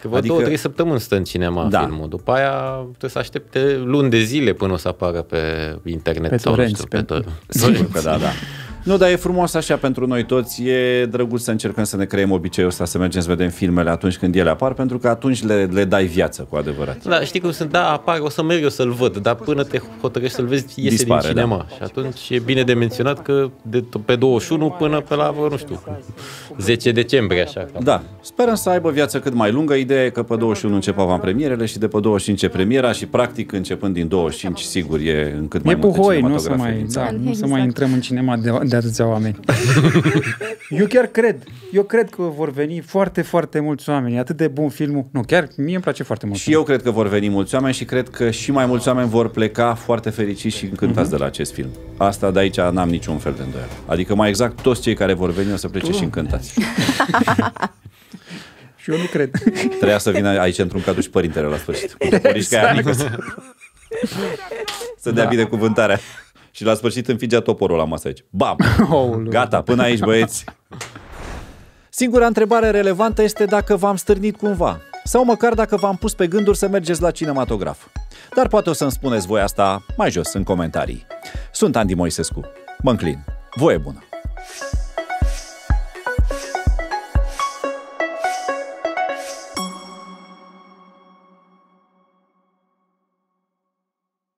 Că vreo Adică- două, trei săptămâni stă în cinema Da. filmul. După aia trebuie să aștepte luni de zile până o să apară pe internet Pe sau nu torenți, știu, pe, pe- tot. Sigur că da, da. Nu, dar e frumos așa pentru noi toți, e drăguț să încercăm să ne creăm obiceiul ăsta, să mergem să vedem filmele atunci când ele apar, pentru că atunci le, le dai viață cu adevărat. Da, știi cum sunt, da, apare, o să merg eu să-l văd, dar până te hotărăști să-l vezi, iese Dispare, din cinema. Și atunci e bine de menționat că de pe 21 până pe la, nu știu, 10 decembrie, așa. cam. Da, sperăm să aibă viață cât mai lungă. Ideea e că pe 21 încep avantpremierele și de pe 25 e premiera și practic începând din 25, sigur, e în cât mai E multe puhoi, nu o să cinematografe mai, din da, țară. nu o să mai Exact. intrăm în cinema de, de atâția oameni. eu chiar cred, eu cred că vor veni foarte, foarte mulți oameni. E atât de bun filmul. Nu, chiar mie îmi place foarte mult. Și eu cred că vor veni mulți oameni și cred că și mai mulți oameni vor pleca foarte fericiți și încântați de la acest film. Asta de aici n-am niciun fel de îndoială. Adică mai exact toți cei care vor veni o să plece și încântați. Și eu nu cred. Trebuia să vină aici într-un cadru și părintele la sfârșit. Cu toporișca aia mică să- Să dea Da. binecuvântarea. Și la sfârșit înfigea toporul la masă aici. Bam! Aoleu. Gata, până aici, băieți. Singura întrebare relevantă este dacă v-am stârnit cumva sau măcar dacă v-am pus pe gânduri să mergeți la cinematograf. Dar poate o să-mi spuneți voi asta mai jos în comentarii. Sunt Andy Moisescu. Mă înclin. Voie bună!